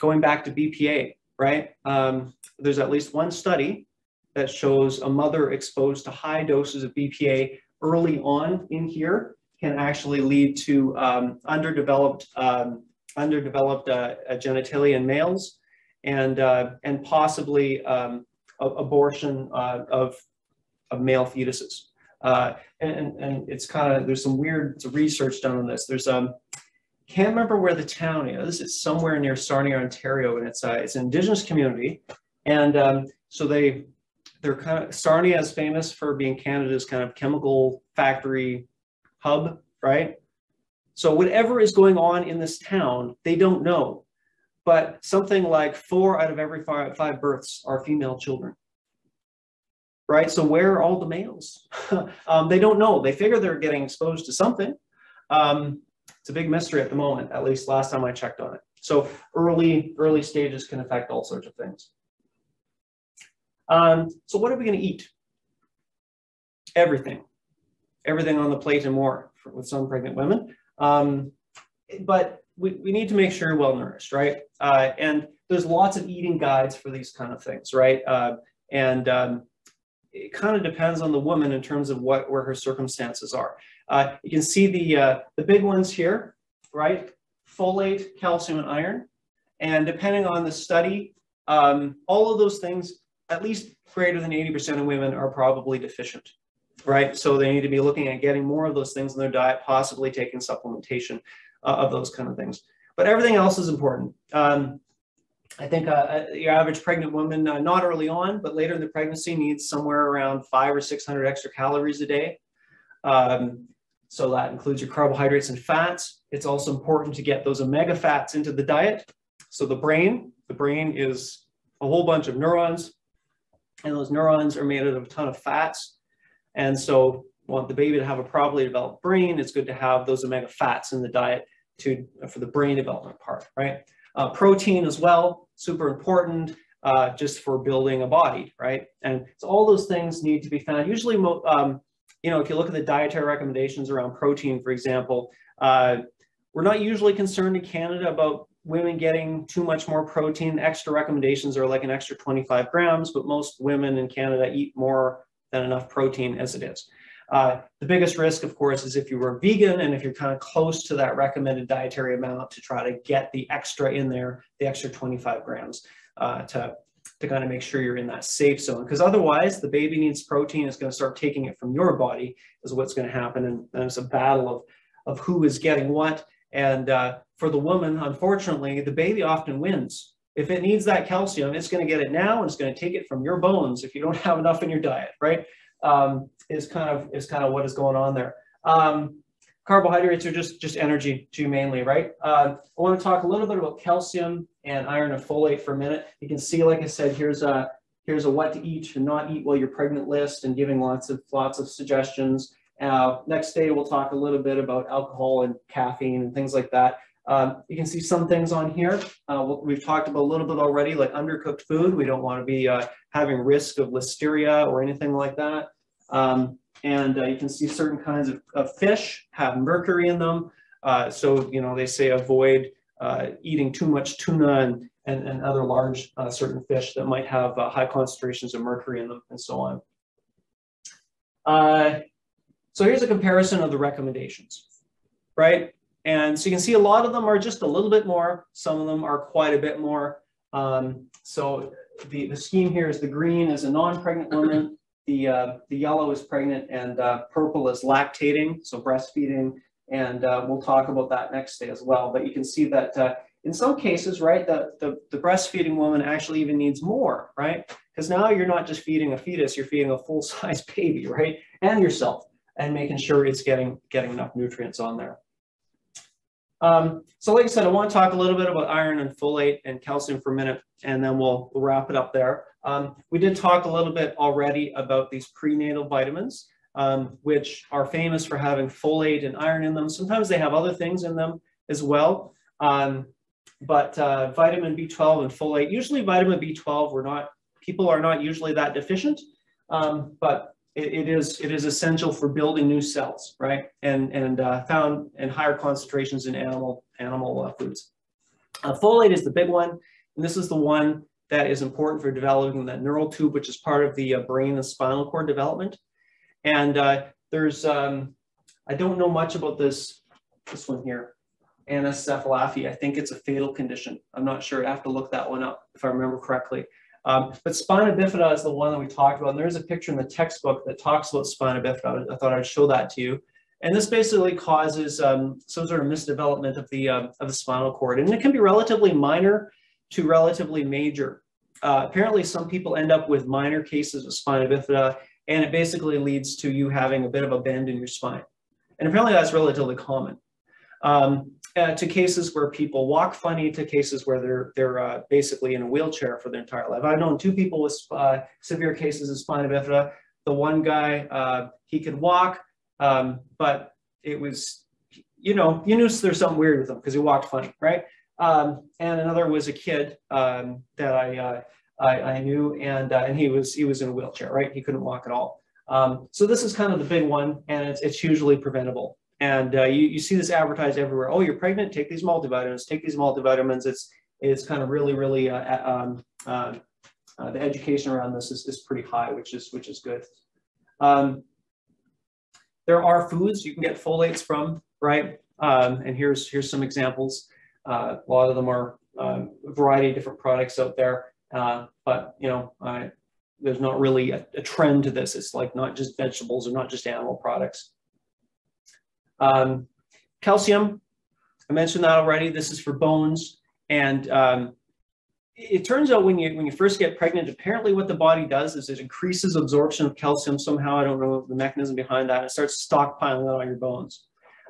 going back to BPA, right? Um, there's at least one study that shows a mother exposed to high doses of BPA early on in here can actually lead to um, underdeveloped um, underdeveloped uh, genitalia in males and uh, and possibly um, abortion uh, of of male fetuses. Uh, and, and it's kind of there's some weird research done on this. There's um can't remember where the town is. It's somewhere near Sarnia, Ontario, and it's a, it's an indigenous community. And um, so they, they're kind of, Sarnia is famous for being Canada's kind of chemical factory hub, right? So whatever is going on in this town, they don't know. But something like four out of every five, five births are female children. Right? So where are all the males? um, they don't know. They figure they're getting exposed to something. Um, it's a big mystery at the moment, at least last time I checked on it. So early, early stages can affect all sorts of things. Um, so what are we going to eat? Everything. Everything on the plate and more for, with some pregnant women. Um, but we, we need to make sure you're well nourished, right? Uh, and there's lots of eating guides for these kind of things, right? Uh, and um, it kind of depends on the woman in terms of what where her circumstances are. Uh, you can see the, uh, the big ones here, right? Folate, calcium, and iron. And depending on the study, um, all of those things, at least greater than 80% of women are probably deficient, right? So they need to be looking at getting more of those things in their diet, possibly taking supplementation uh, of those kind of things. But everything else is important. Um, I think uh, uh your average pregnant woman, uh, not early on, but later in the pregnancy, needs somewhere around five or 600 extra calories a day. Um, so that includes your carbohydrates and fats. It's also important to get those omega fats into the diet. So the brain, the brain is a whole bunch of neurons, and those neurons are made out of a ton of fats. And so want the baby to have a properly developed brain, it's good to have those omega fats in the diet to for the brain development part, right? Uh, protein as well, super important. Uh, just for building a body, right? And so all those things need to be found. Usually, um, you know, if you look at the dietary recommendations around protein, for example, uh, we're not usually concerned in Canada about women getting too much more protein. Extra recommendations are like an extra 25 grams, but most women in Canada eat more than enough protein as it is. Uh, the biggest risk, of course, is if you were vegan and if you're kind of close to that recommended dietary amount to try to get the extra in there, the extra 25 grams uh, to to kind of make sure you're in that safe zone. Because otherwise, the baby needs protein. It's going to start taking it from your body, is what's going to happen. And, and it's a battle of, of who is getting what. And uh, for the woman, unfortunately, the baby often wins. If it needs that calcium, it's going to get it now, and it's going to take it from your bones if you don't have enough in your diet, right? Um, is kind of is kind of what is going on there. Um, carbohydrates are just just energy too mainly, right? Uh, I want to talk a little bit about calcium and iron and folate for a minute. You can see, like I said, here's a here's a what to eat and not eat while you're pregnant list and giving lots of lots of suggestions. Uh, next day we'll talk a little bit about alcohol and caffeine and things like that. Um, you can see some things on here. Uh, we've talked about a little bit already, like undercooked food. We don't want to be uh, having risk of listeria or anything like that. Um, and uh, you can see certain kinds of, of, fish have mercury in them. Uh, so, you know, they say avoid uh, eating too much tuna and, and, and other large uh, certain fish that might have high concentrations of mercury in them and so on. so here's a comparison of the recommendations, right? And so you can see a lot of them are just a little bit more. Some of them are quite a bit more. Um, so the, the scheme here is the green is a non-pregnant woman, the, uh, the yellow is pregnant, and uh, purple is lactating, so breastfeeding. And uh, we'll talk about that next day as well. But you can see that uh, in some cases, right, the, the, the breastfeeding woman actually even needs more, right? Because now you're not just feeding a fetus, you're feeding a full-size baby, right? And yourself, and making sure it's getting, getting enough nutrients on there. Um, so like I said, I want to talk a little bit about iron and folate and calcium for a minute, and then we'll, we'll wrap it up there. Um, we did talk a little bit already about these prenatal vitamins, um, which are famous for having folate and iron in them. Sometimes they have other things in them as well. Um, but uh, vitamin B12 and folate, usually vitamin B12, we're not, people are not usually that deficient, um, but it, it is it is essential for building new cells, right? And and uh, found in higher concentrations in animal animal uh, foods. Uh, folate is the big one, and this is the one that is important for developing that neural tube, which is part of the uh, brain and spinal cord development. And uh, there's um, I don't know much about this this one here, anencephalopathy. I think it's a fatal condition. I'm not sure. I have to look that one up if I remember correctly. Um, but spina bifida is the one that we talked about. And there's a picture in the textbook that talks about spina bifida. I thought I'd show that to you. And this basically causes um, some sort of misdevelopment of the, um, of the spinal cord. And it can be relatively minor to relatively major. Uh, apparently, some people end up with minor cases of spina bifida, and it basically leads to you having a bit of a bend in your spine. And apparently that's relatively common. Um, uh, to cases where people walk funny, to cases where they're they're uh, basically in a wheelchair for their entire life. I've known two people with uh, severe cases of spina bifida. The one guy, uh, he could walk, um, but it was, you know, you knew there's something weird with him because he walked funny, right? Um, and another was a kid um, that I, uh, I, I knew, and and he was he was in a wheelchair, right? He couldn't walk at all. Um, so this is kind of the big one, and it's it's usually preventable. And uh, you, you see this advertised everywhere. Oh, you're pregnant? Take these multivitamins. Take these multivitamins. It's it's kind of really, really uh, um, uh, uh, the education around this is, is pretty high, which is which is good. Um, there are foods you can get folates from, right? Um, and here's here's some examples. Uh, a lot of them are um, a variety of different products out there, uh, but you know, there's not really a, a trend to this. It's like not just vegetables or not just animal products. Um, calcium, I mentioned that already. This is for bones. And um, it turns out when you when you first get pregnant, apparently what the body does is it increases absorption of calcium somehow. I don't know the mechanism behind that. It starts stockpiling it on your bones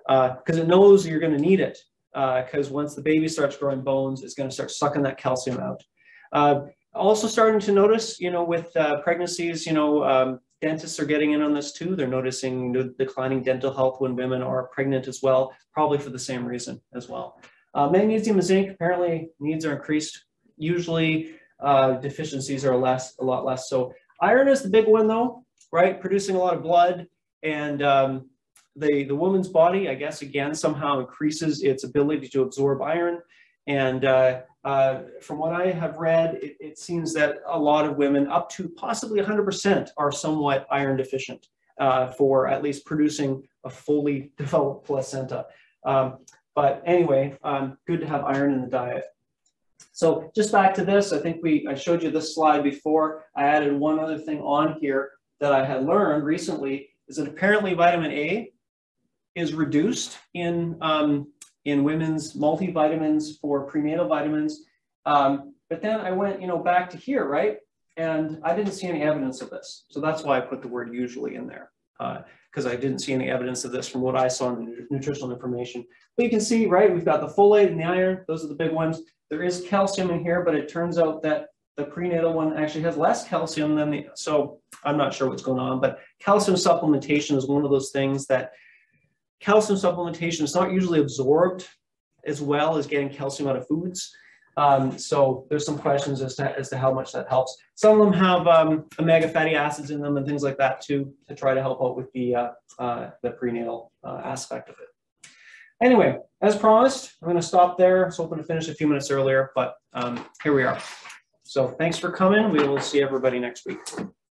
because uh, it knows you're going to need it. Because uh, once the baby starts growing bones, it's going to start sucking that calcium out. Uh, also starting to notice, you know, with uh, pregnancies, you know, um, dentists are getting in on this too. They're noticing declining dental health when women are pregnant as well, probably for the same reason as well. Uh, magnesium and zinc, apparently needs are increased. Usually uh, deficiencies are less, a lot less. So iron is the big one though, right? Producing a lot of blood and um, the, the woman's body, I guess, again, somehow increases its ability to absorb iron. And uh, uh, from what I have read, it, it, seems that a lot of women, up to possibly 100%, are somewhat iron deficient uh, for at least producing a fully developed placenta. Um, but anyway, um, good to have iron in the diet. So just back to this, I think we I showed you this slide before. I added one other thing on here that I had learned recently is that apparently vitamin A is reduced in um, in women's multivitamins for prenatal vitamins. Um, but then I went, you know, back to here, right? And I didn't see any evidence of this. So that's why I put the word usually in there because uh, I didn't see any evidence of this from what I saw in the nutritional information. But you can see, right, we've got the folate and the iron. Those are the big ones. There is calcium in here, but it turns out that the prenatal one actually has less calcium than the, so I'm not sure what's going on, but calcium supplementation is one of those things that calcium supplementation is not usually absorbed as well as getting calcium out of foods. Um, so there's some questions as to, as to how much that helps. Some of them have um, omega fatty acids in them and things like that too, to try to help out with the, uh, uh, the prenatal uh, aspect of it. Anyway, as promised, I'm going to stop there. I was hoping to finish a few minutes earlier, but um, here we are. So thanks for coming. We will see everybody next week.